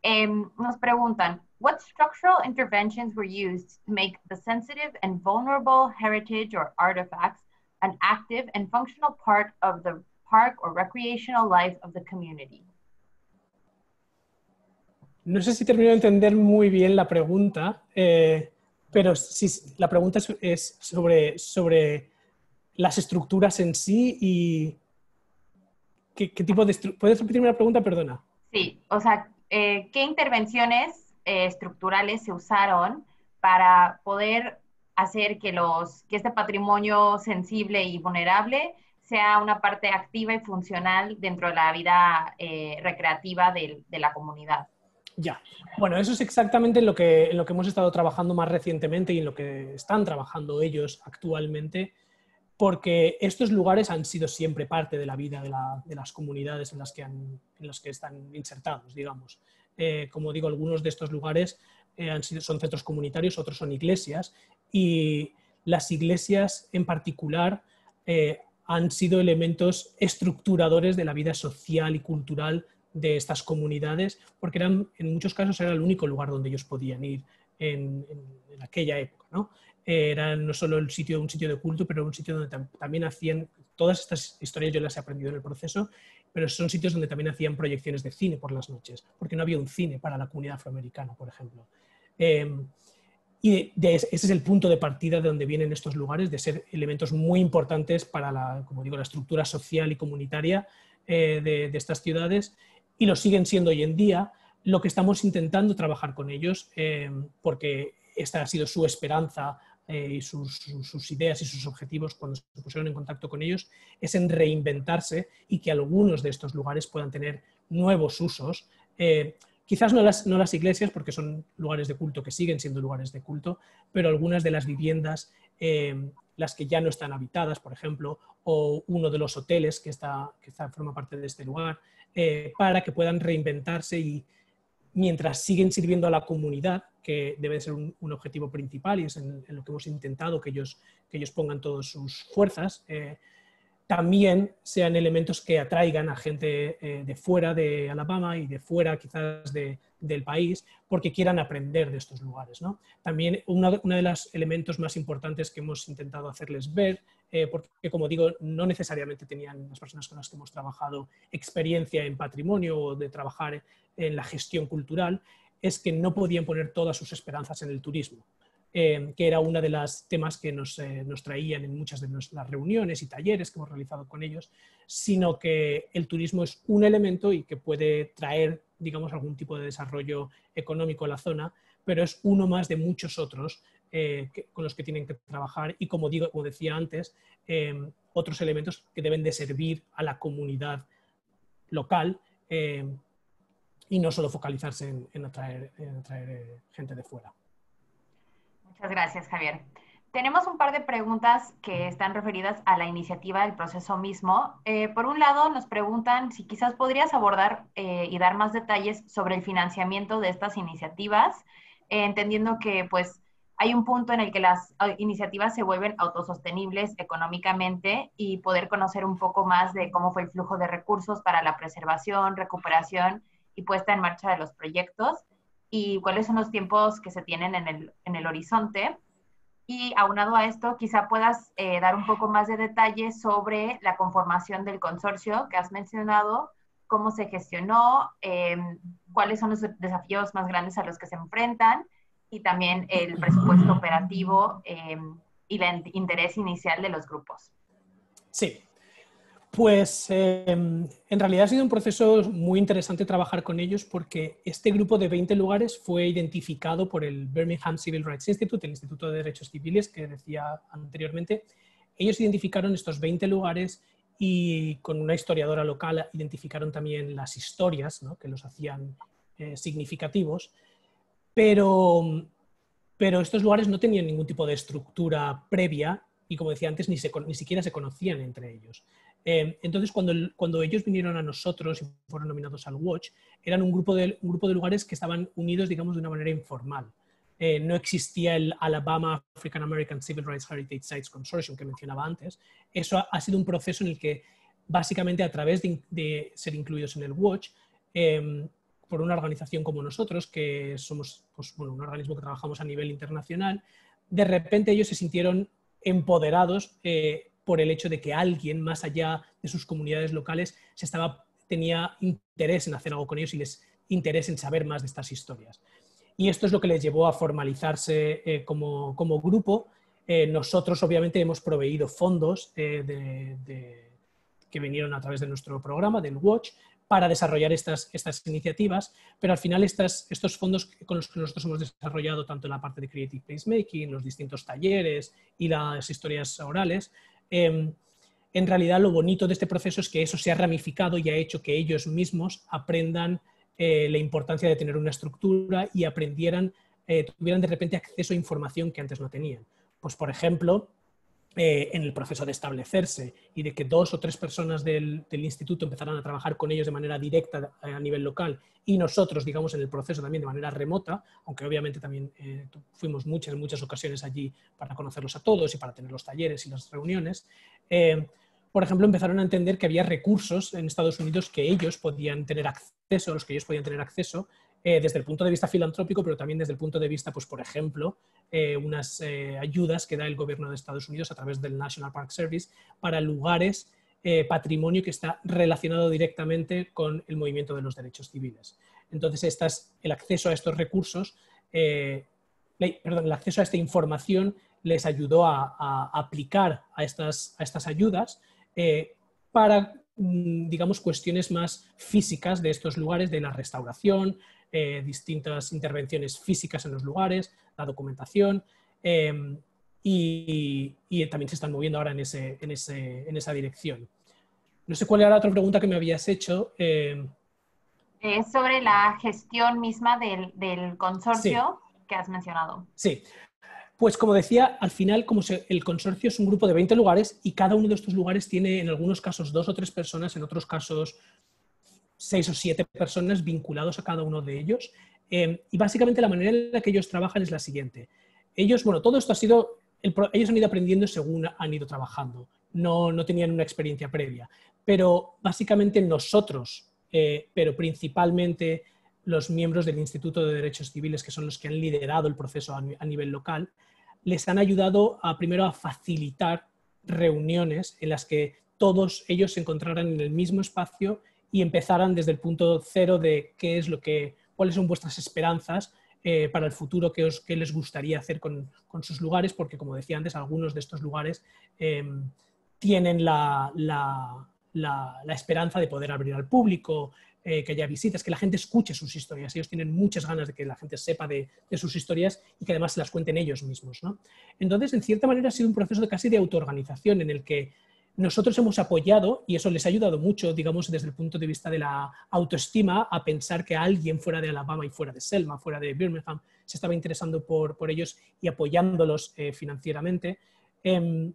Speaker 5: Em, nos preguntan, what structural interventions were used to make the sensitive and vulnerable heritage or artifacts an active and functional part of the park or recreational life of the community?
Speaker 3: No sé si termino de entender muy bien la pregunta, eh, pero si, la pregunta es, sobre, sobre las estructuras en sí y qué, tipo de... ¿Puedes repetirme la pregunta? Perdona.
Speaker 5: Sí, o sea, eh, ¿qué intervenciones eh, estructurales se usaron para poder hacer que, los, que este patrimonio sensible y vulnerable sea una parte activa y funcional dentro de la vida recreativa de la comunidad?
Speaker 3: Ya. Bueno, eso es exactamente en lo, que, lo que hemos estado trabajando más recientemente y en lo que están trabajando ellos actualmente, porque estos lugares han sido siempre parte de la vida de, las comunidades en las, que en las que están insertados, digamos. Eh, como digo, algunos de estos lugares eh, han sido, son centros comunitarios, otros son iglesias, y las iglesias en particular eh, han sido elementos estructuradores de la vida social y cultural de estas comunidades, porque eran, en muchos casos era el único lugar donde ellos podían ir en, aquella época. ¿no? Era no solo el sitio, un sitio de culto, pero un sitio donde también hacían, todas estas historias yo las he aprendido en el proceso, pero son sitios donde también hacían proyecciones de cine por las noches, porque no había un cine para la comunidad afroamericana, por ejemplo. Em, y ese es el punto de partida de donde vienen estos lugares, de ser elementos muy importantes para la, como digo, la estructura social y comunitaria eh, de, estas ciudades y lo siguen siendo hoy en día, lo que estamos intentando trabajar con ellos, eh, porque esta ha sido su esperanza eh, y sus, ideas y sus objetivos cuando se pusieron en contacto con ellos, es en reinventarse y que algunos de estos lugares puedan tener nuevos usos. Eh, quizás no las, no las iglesias, porque son lugares de culto que siguen siendo lugares de culto, pero algunas de las viviendas, las que ya no están habitadas, por ejemplo, o uno de los hoteles que, está, que está, forma parte de este lugar, eh, para que puedan reinventarse y mientras siguen sirviendo a la comunidad, que debe ser un, objetivo principal y es en, lo que hemos intentado que ellos, que ellos pongan todas sus fuerzas, eh, también sean elementos que atraigan a gente eh, de fuera de Alabama y de fuera quizás de, del país porque quieran aprender de estos lugares. ¿no? También uno, de los elementos más importantes que hemos intentado hacerles ver, eh, porque como digo, no necesariamente tenían las personas con las que hemos trabajado experiencia en patrimonio o de trabajar en la gestión cultural, es que no podían poner todas sus esperanzas en el turismo. Eh, que era uno de los temas que nos, eh, nos, traían en muchas de las reuniones y talleres que hemos realizado con ellos, sino que el turismo es un elemento y que puede traer digamos, algún tipo de desarrollo económico en la zona, pero es uno más de muchos otros eh, con los que tienen que trabajar y, como, digo, como decía antes, otros elementos que deben de servir a la comunidad local y no solo focalizarse en, atraer, atraer eh, gente de fuera.
Speaker 5: Muchas gracias, Javier. Tenemos un par de preguntas que están referidas a la iniciativa del proceso mismo. Eh, por un lado, nos preguntan si quizás podrías abordar eh, y dar más detalles sobre el financiamiento de estas iniciativas, entendiendo que pues hay un punto en el que las iniciativas se vuelven autosostenibles económicamente y poder conocer un poco más de cómo fue el flujo de recursos para la preservación, recuperación y puesta en marcha de los proyectos y cuáles son los tiempos que se tienen en el, en el horizonte. Y aunado a esto, quizá puedas eh, dar un poco más de detalles sobre la conformación del consorcio que has mencionado, cómo se gestionó, em, cuáles son los desafíos más grandes a los que se enfrentan y también el presupuesto operativo em, y el interés inicial de los grupos.
Speaker 3: Sí, pues em, en realidad ha sido un proceso muy interesante trabajar con ellos porque este grupo de 20 lugares fue identificado por el Birmingham Civil Rights Institute, el Instituto de Derechos Civiles que decía anteriormente. Ellos identificaron estos 20 lugares y con una historiadora local identificaron también las historias que los hacían eh, significativos, pero, pero estos lugares no tenían ningún tipo de estructura previa y como decía antes, ni, ni siquiera se conocían entre ellos. Em, entonces, cuando, ellos vinieron a nosotros y fueron nominados al Watch, eran un grupo, de, un grupo de lugares que estaban unidos, digamos, de una manera informal. Eh, no existía el Alabama African American Civil Rights Heritage Sites Consortium que mencionaba antes. Eso ha, sido un proceso en el que básicamente a través de, ser incluidos en el Watch em, por una organización como nosotros, que somos pues, un organismo que trabajamos a nivel internacional, de repente ellos se sintieron empoderados eh, por el hecho de que alguien más allá de sus comunidades locales se estaba, tenía interés en hacer algo con ellos y les interés en saber más de estas historias. Y esto es lo que les llevó a formalizarse eh, como, grupo. Eh, nosotros, obviamente, hemos proveído fondos que vinieron a través de nuestro programa, del Watch, para desarrollar estas, estas iniciativas, pero al final estas, estos fondos con los que nosotros hemos desarrollado tanto en la parte de Creative Placemaking, los distintos talleres y las historias orales, em, en realidad lo bonito de este proceso es que eso se ha ramificado y ha hecho que ellos mismos aprendan eh, la importancia de tener una estructura y aprendieran, eh, tuvieran de repente acceso a información que antes no tenían. Pues por ejemplo, eh, en el proceso de establecerse y de que dos o tres personas del, instituto empezaran a trabajar con ellos de manera directa a nivel local y nosotros, digamos, en el proceso también de manera remota, aunque obviamente también eh, fuimos muchas, muchas ocasiones allí para conocerlos a todos y para tener los talleres y las reuniones. Eh, por ejemplo, empezaron a entender que había recursos en Estados Unidos que ellos podían tener acceso, a los que ellos podían tener acceso, desde el punto de vista filantrópico, pero también desde el punto de vista, pues, por ejemplo, eh, unas eh, ayudas que da el gobierno de Estados Unidos a través del National Park Service para lugares, patrimonio que está relacionado directamente con el movimiento de los derechos civiles. Entonces, estas, el acceso a estos recursos, perdón, el acceso a esta información les ayudó a, aplicar a estas, a estas ayudas para mm, digamos, cuestiones más físicas de estos lugares, de la restauración, eh, distintas intervenciones físicas en los lugares, la documentación, em, y, también se están moviendo ahora en, ese, en, ese, en, esa dirección. No sé cuál era la otra pregunta que me habías hecho.
Speaker 5: Em. Es sobre la gestión misma del, del consorcio que has mencionado.
Speaker 3: Sí. Pues como decía, al final como el consorcio es un grupo de 20 lugares y cada uno de estos lugares tiene en algunos casos dos o tres personas, en otros casos seis o siete personas vinculados a cada uno de ellos. Em, y básicamente la manera en la que ellos trabajan es la siguiente. Ellos, bueno, todo esto ha sido, ellos han ido aprendiendo según han ido trabajando, no, no tenían una experiencia previa, pero básicamente nosotros, eh, pero principalmente los miembros del Instituto de Derechos Civiles, que son los que han liderado el proceso a, nivel local, les han ayudado a primero a facilitar reuniones en las que todos ellos se encontraran en el mismo espacio y empezaran desde el punto cero de qué es lo que, cuáles son vuestras esperanzas eh, para el futuro, qué, os, les gustaría hacer con, sus lugares, porque como decía antes, algunos de estos lugares em, tienen la, esperanza de poder abrir al público, eh, que haya visitas, que la gente escuche sus historias. Ellos tienen muchas ganas de que la gente sepa de, sus historias y que además se las cuenten ellos mismos. Entonces, en cierta manera, ha sido un proceso de casi de autoorganización en el que nosotros hemos apoyado, y eso les ha ayudado mucho, digamos, desde el punto de vista de la autoestima, a pensar que alguien fuera de Alabama y fuera de Selma, fuera de Birmingham, se estaba interesando por, ellos y apoyándolos eh, financieramente. Em,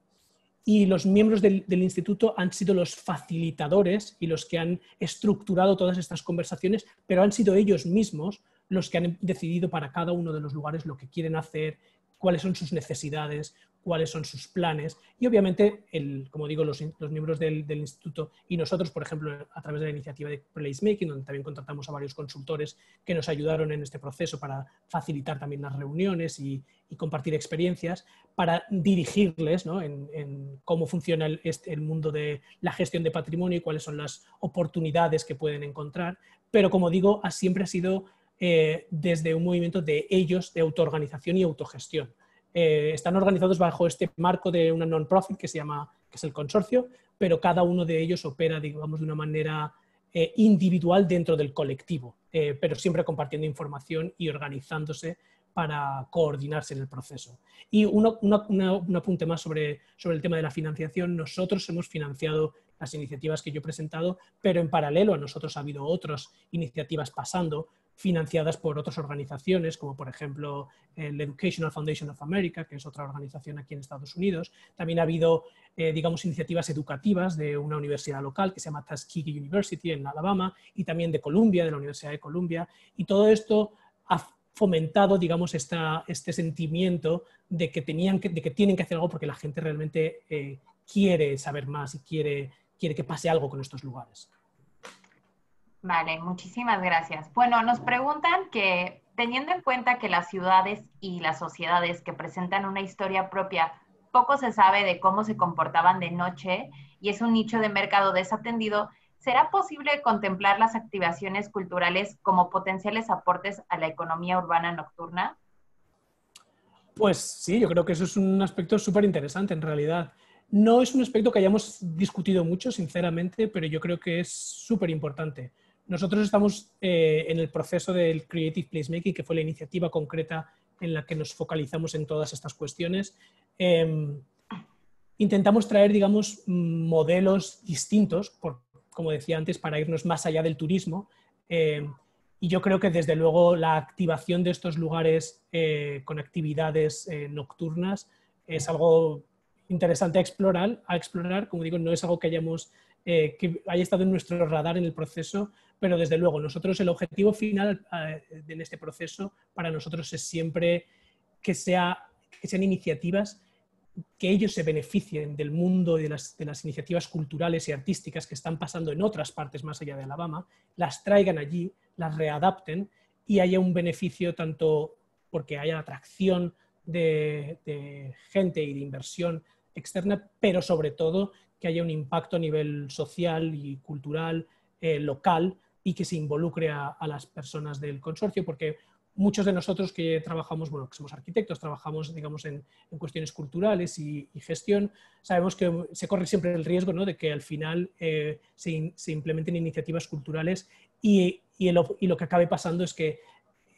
Speaker 3: y los miembros del, instituto han sido los facilitadores y los que han estructurado todas estas conversaciones, pero han sido ellos mismos los que han decidido para cada uno de los lugares lo que quieren hacer, cuáles son sus necesidades, cuáles son sus planes y obviamente, el, como digo, los, miembros del, instituto y nosotros, por ejemplo, a través de la iniciativa de Placemaking, donde también contratamos a varios consultores que nos ayudaron en este proceso para facilitar también las reuniones y, compartir experiencias, para dirigirles en, cómo funciona el, este, el mundo de la gestión de patrimonio y cuáles son las oportunidades que pueden encontrar. Pero como digo, siempre ha sido eh, desde un movimiento de ellos, de autoorganización y autogestión. Eh, están organizados bajo este marco de una non-profit que se llama, que es el consorcio, pero cada uno de ellos opera, digamos, de una manera eh, individual dentro del colectivo, eh, pero siempre compartiendo información y organizándose para coordinarse en el proceso. Y un apunte más sobre, sobre el tema de la financiación. Nosotros hemos financiado las iniciativas que yo he presentado, pero en paralelo a nosotros ha habido otras iniciativas pasando financiadas por otras organizaciones, como por ejemplo el Educational Foundation of America, que es otra organización aquí en Estados Unidos. También ha habido, eh, digamos, iniciativas educativas de una universidad local que se llama Tuskegee University en Alabama y también de Columbia, de la Universidad de Columbia. Y todo esto ha fomentado, digamos, esta, este sentimiento de que, tenían que, de que tienen que hacer algo porque la gente realmente eh, quiere saber más y quiere quiere que pase algo con estos lugares.
Speaker 5: Vale, muchísimas gracias. Bueno, nos preguntan que teniendo en cuenta que las ciudades y las sociedades que presentan una historia propia, poco se sabe de cómo se comportaban de noche y es un nicho de mercado desatendido, ¿será posible contemplar las activaciones culturales como potenciales aportes a la economía urbana nocturna?
Speaker 3: Pues sí, yo creo que eso es un aspecto súper interesante en realidad. No es un aspecto que hayamos discutido mucho, sinceramente, pero yo creo que es súper importante. Nosotros estamos eh, en el proceso del Creative Placemaking, que fue la iniciativa concreta en la que nos focalizamos en todas estas cuestiones. Em, intentamos traer, digamos, modelos distintos, por, como decía antes, para irnos más allá del turismo. Em, y yo creo que desde luego la activación de estos lugares eh, con actividades eh, nocturnas es algo interesante a explorar, a explorar. Como digo, no es algo que hayamos que haya estado en nuestro radar en el proceso, pero desde luego nosotros el objetivo final eh, en este proceso para nosotros es siempre que, sea, que sean iniciativas que ellos se beneficien del mundo y de las, iniciativas culturales y artísticas que están pasando en otras partes más allá de Alabama, las traigan allí, las readapten y haya un beneficio tanto porque haya atracción de gente y de inversión externa, pero sobre todo que haya un impacto a nivel social y cultural eh, local y que se involucre a, las personas del consorcio, porque muchos de nosotros que trabajamos, bueno, que somos arquitectos, trabajamos, digamos, en, cuestiones culturales y, gestión, sabemos que se corre siempre el riesgo ¿no? de que al final eh, se, implementen iniciativas culturales y, y, lo que acabe pasando es que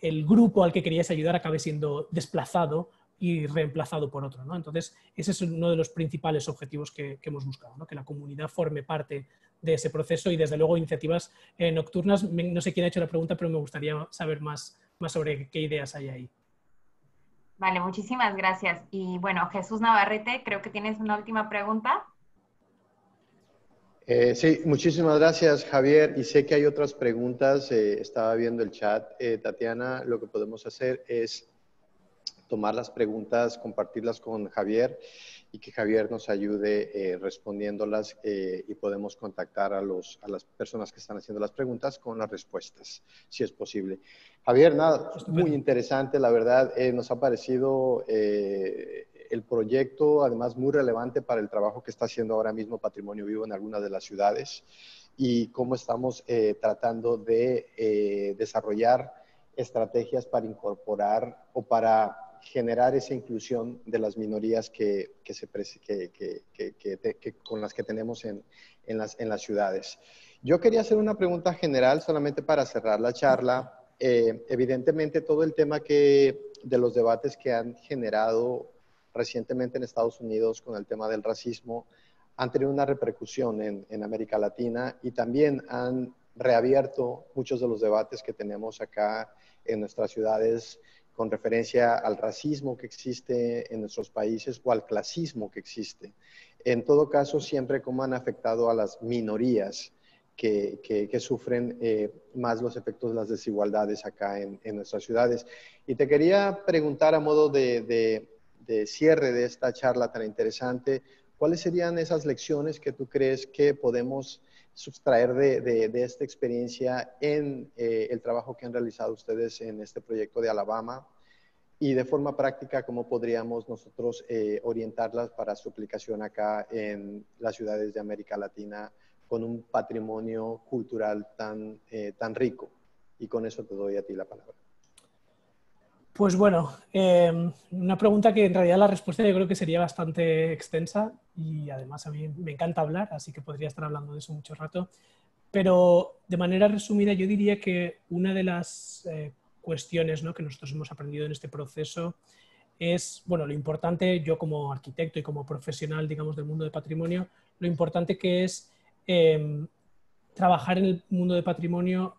Speaker 3: el grupo al que querías ayudar acabe siendo desplazado y reemplazado por otro. ¿no? Entonces, ese es uno de los principales objetivos que, hemos buscado, ¿no? que la comunidad forme parte de ese proceso y desde luego iniciativas eh, nocturnas. No sé quién ha hecho la pregunta, pero me gustaría saber más, más sobre qué ideas hay ahí.
Speaker 5: Vale, muchísimas gracias. Y bueno, Jesús Navarrete, creo que tienes una última pregunta.
Speaker 2: Eh, sí, muchísimas gracias, Javier. Y sé que hay otras preguntas. Eh, estaba viendo el chat. Tatiana, lo que podemos hacer es tomar las preguntas, compartirlas con Javier y que Javier nos ayude eh, respondiéndolas eh, y podemos contactar a, los, a las personas que están haciendo las preguntas con las respuestas, si es posible. Javier, nada, muy interesante, la verdad, eh, nos ha parecido el proyecto, además, muy relevante para el trabajo que está haciendo ahora mismo Patrimonio Vivo en algunas de las ciudades y cómo estamos tratando de desarrollar estrategias para incorporar o para generar esa inclusión de las minorías que, que se, que, con las que tenemos en, en, las, en las ciudades. Yo quería hacer una pregunta general solamente para cerrar la charla. Eh, evidentemente, todo el tema que, de los debates que han generado recientemente en Estados Unidos con el tema del racismo han tenido una repercusión en, en América Latina y también han reabierto muchos de los debates que tenemos acá en nuestras ciudades con referencia al racismo que existe en nuestros países o al clasismo que existe. En todo caso, siempre como han afectado a las minorías que, que, sufren eh, más los efectos de las desigualdades acá en, en, nuestras ciudades. Y te quería preguntar a modo de, de, de cierre de esta charla tan interesante, ¿cuáles serían esas lecciones que tú crees que podemos sustraer de, de, esta experiencia en eh, el trabajo que han realizado ustedes en este proyecto de Alabama y de forma práctica cómo podríamos nosotros eh, orientarlas para su aplicación acá en las ciudades de América Latina con un patrimonio cultural tan, eh, tan rico. Y con eso te doy a ti la palabra.
Speaker 3: Pues bueno, em, una pregunta que en realidad la respuesta yo creo que sería bastante extensa y además a mí me encanta hablar, así que podría estar hablando de eso mucho rato. Pero de manera resumida yo diría que una de las eh, cuestiones ¿no? que nosotros hemos aprendido en este proceso es, bueno, lo importante, yo como arquitecto y como profesional, digamos, del mundo de patrimonio, lo importante que es em, trabajar en el mundo de patrimonio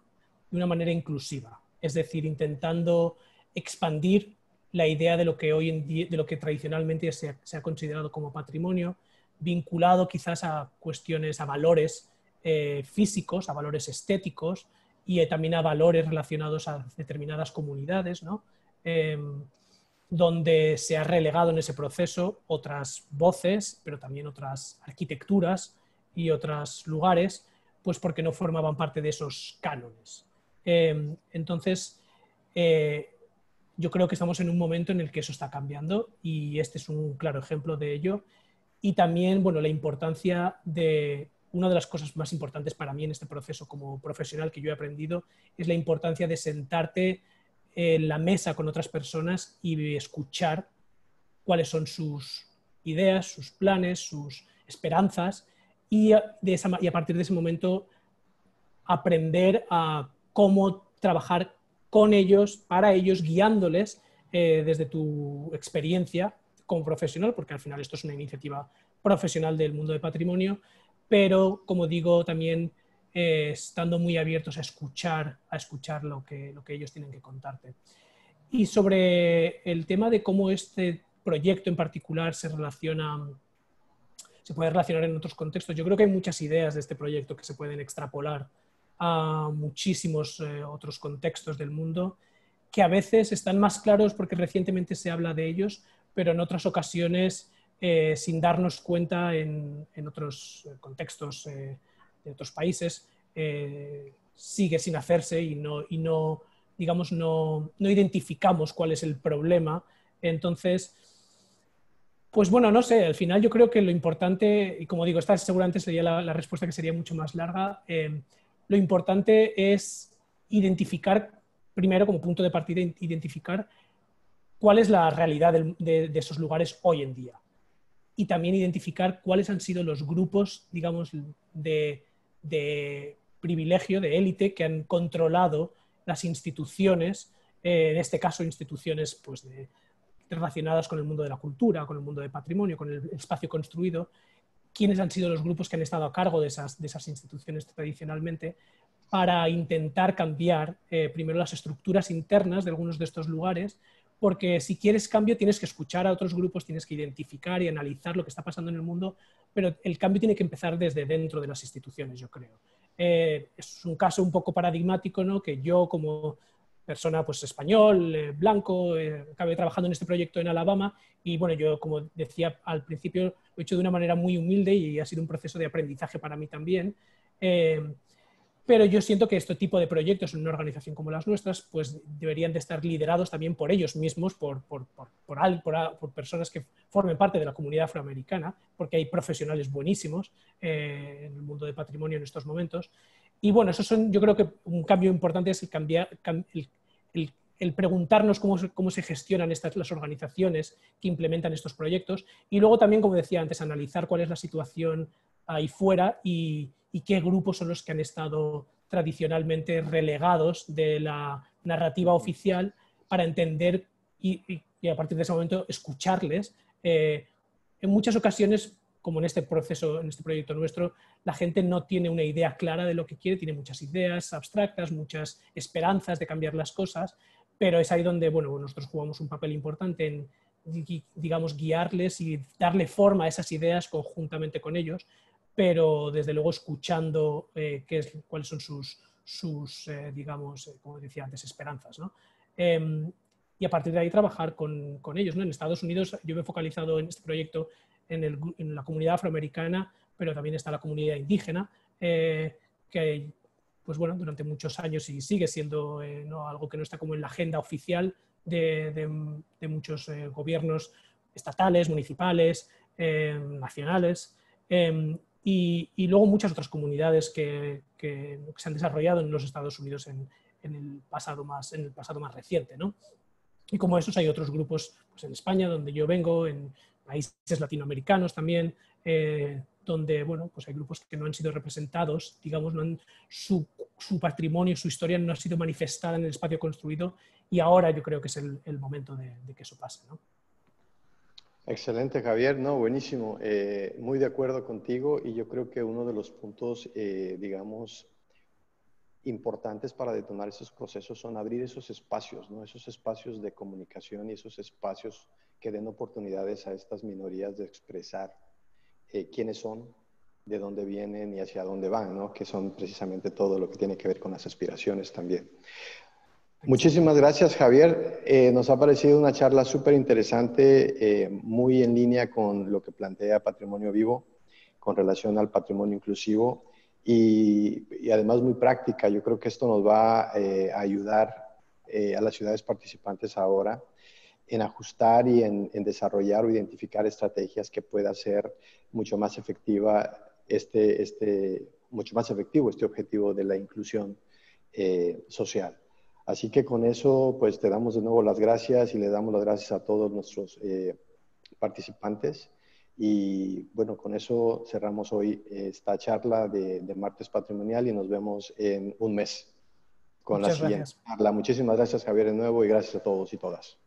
Speaker 3: de una manera inclusiva, es decir, intentando expandir la idea de lo que hoy en día, de lo que tradicionalmente se, ha considerado como patrimonio, vinculado quizás a cuestiones, a valores eh, físicos, a valores estéticos y también a valores relacionados a determinadas comunidades, em, donde se ha relegado en ese proceso otras voces, pero también otras arquitecturas y otros lugares, pues porque no formaban parte de esos cánones. Em, entonces, eh, yo creo que estamos en un momento en el que eso está cambiando y este es un claro ejemplo de ello. Y también, bueno, la importancia de, una de las cosas más importantes para mí en este proceso como profesional que yo he aprendido es la importancia de sentarte en la mesa con otras personas y escuchar cuáles son sus ideas, sus planes, sus esperanzas y, de esa, y a partir de ese momento aprender a cómo trabajar con ellos, para ellos, guiándoles eh, desde tu experiencia como profesional, porque al final esto es una iniciativa profesional del mundo de patrimonio, pero como digo, también eh, estando muy abiertos a escuchar, a escuchar lo que, lo que ellos tienen que contarte. Y sobre el tema de cómo este proyecto en particular se relaciona, se puede relacionar en otros contextos, yo creo que hay muchas ideas de este proyecto que se pueden extrapolar a muchísimos eh, otros contextos del mundo que a veces están más claros porque recientemente se habla de ellos, pero en otras ocasiones, eh, sin darnos cuenta en, otros eh, contextos de otros países, sigue sin hacerse y no, y no digamos, no, no, identificamos cuál es el problema. Entonces, pues bueno, no sé, al final yo creo que lo importante, y como digo, esta seguramente sería la, la respuesta que sería mucho más larga, lo importante es identificar, primero como punto de partida, identificar cuál es la realidad de, esos lugares hoy en día. Y también identificar cuáles han sido los grupos, digamos, de, privilegio, de élite, que han controlado las instituciones, eh, en este caso instituciones pues, relacionadas con el mundo de la cultura, con el mundo de patrimonio, con el espacio construido, quiénes han sido los grupos que han estado a cargo de esas, de esas instituciones tradicionalmente para intentar cambiar eh, primero las estructuras internas de algunos de estos lugares, porque si quieres cambio tienes que escuchar a otros grupos, tienes que identificar y analizar lo que está pasando en el mundo, pero el cambio tiene que empezar desde dentro de las instituciones, yo creo. Eh, es un caso un poco paradigmático, ¿no? Que yo como persona pues español, eh, blanco, eh, acabé trabajando en este proyecto en Alabama y bueno, yo como decía al principio lo he hecho de una manera muy humilde y ha sido un proceso de aprendizaje para mí también. Eh, pero yo siento que este tipo de proyectos en una organización como las nuestras pues deberían de estar liderados también por ellos mismos, por, por, por, por personas que formen parte de la comunidad afroamericana, porque hay profesionales buenísimos en el mundo de patrimonio en estos momentos. Y bueno, eso son, yo creo que un cambio importante es el, cambiar, el, el, preguntarnos cómo, cómo, se gestionan estas, las organizaciones que implementan estos proyectos y luego también, como decía antes, analizar cuál es la situación ahí fuera y, qué grupos son los que han estado tradicionalmente relegados de la narrativa oficial para entender y, y, a partir de ese momento escucharles. Eh, en muchas ocasiones, como en este proceso, en este proyecto nuestro, la gente no tiene una idea clara de lo que quiere, tiene muchas ideas abstractas, muchas esperanzas de cambiar las cosas, pero es ahí donde bueno, nosotros jugamos un papel importante en, digamos, guiarles y darle forma a esas ideas conjuntamente con ellos, pero desde luego escuchando eh, qué es, cuáles son sus, sus eh, digamos, eh, como decía antes, esperanzas. ¿no? Em, y a partir de ahí trabajar con, con, ellos. ¿no? En Estados Unidos yo me he focalizado en este proyecto en, el, en la comunidad afroamericana, pero también está la comunidad indígena, que pues bueno, durante muchos años y sigue siendo eh, ¿no? algo que no está como en la agenda oficial de, muchos eh, gobiernos estatales, municipales, eh, nacionales, em, y, luego muchas otras comunidades que, se han desarrollado en los Estados Unidos en, el, pasado más, en el pasado más reciente. ¿no? Y como esos hay otros grupos pues en España, donde yo vengo, en países latinoamericanos también, donde bueno, pues hay grupos que no han sido representados, digamos, no su, patrimonio, su historia no ha sido manifestada en el espacio construido y ahora yo creo que es el, momento de, que eso pase. ¿no?
Speaker 2: Excelente, Javier. No, buenísimo. Eh, muy de acuerdo contigo y yo creo que uno de los puntos, eh, digamos, importantes para detonar esos procesos son abrir esos espacios, ¿no? esos espacios de comunicación y esos espacios que den oportunidades a estas minorías de expresar eh, quiénes son, de dónde vienen y hacia dónde van, ¿no? que son precisamente todo lo que tiene que ver con las aspiraciones también. Muchísimas gracias, Javier. Eh, nos ha parecido una charla súper interesante, eh, muy en línea con lo que plantea Patrimonio Vivo. con relación al patrimonio inclusivo y, además muy práctica. Yo creo que esto nos va a ayudar a las ciudades participantes ahora en ajustar y en, desarrollar o identificar estrategias que pueda ser mucho más efectiva este, este, mucho más efectivo este objetivo de la inclusión eh, social. Así que con eso, pues te damos de nuevo las gracias y le damos las gracias a todos nuestros participantes. Y bueno, con eso cerramos hoy esta charla de, martes patrimonial y nos vemos en un mes con la siguiente charla. Muchísimas gracias Javier de nuevo y gracias a todos y todas.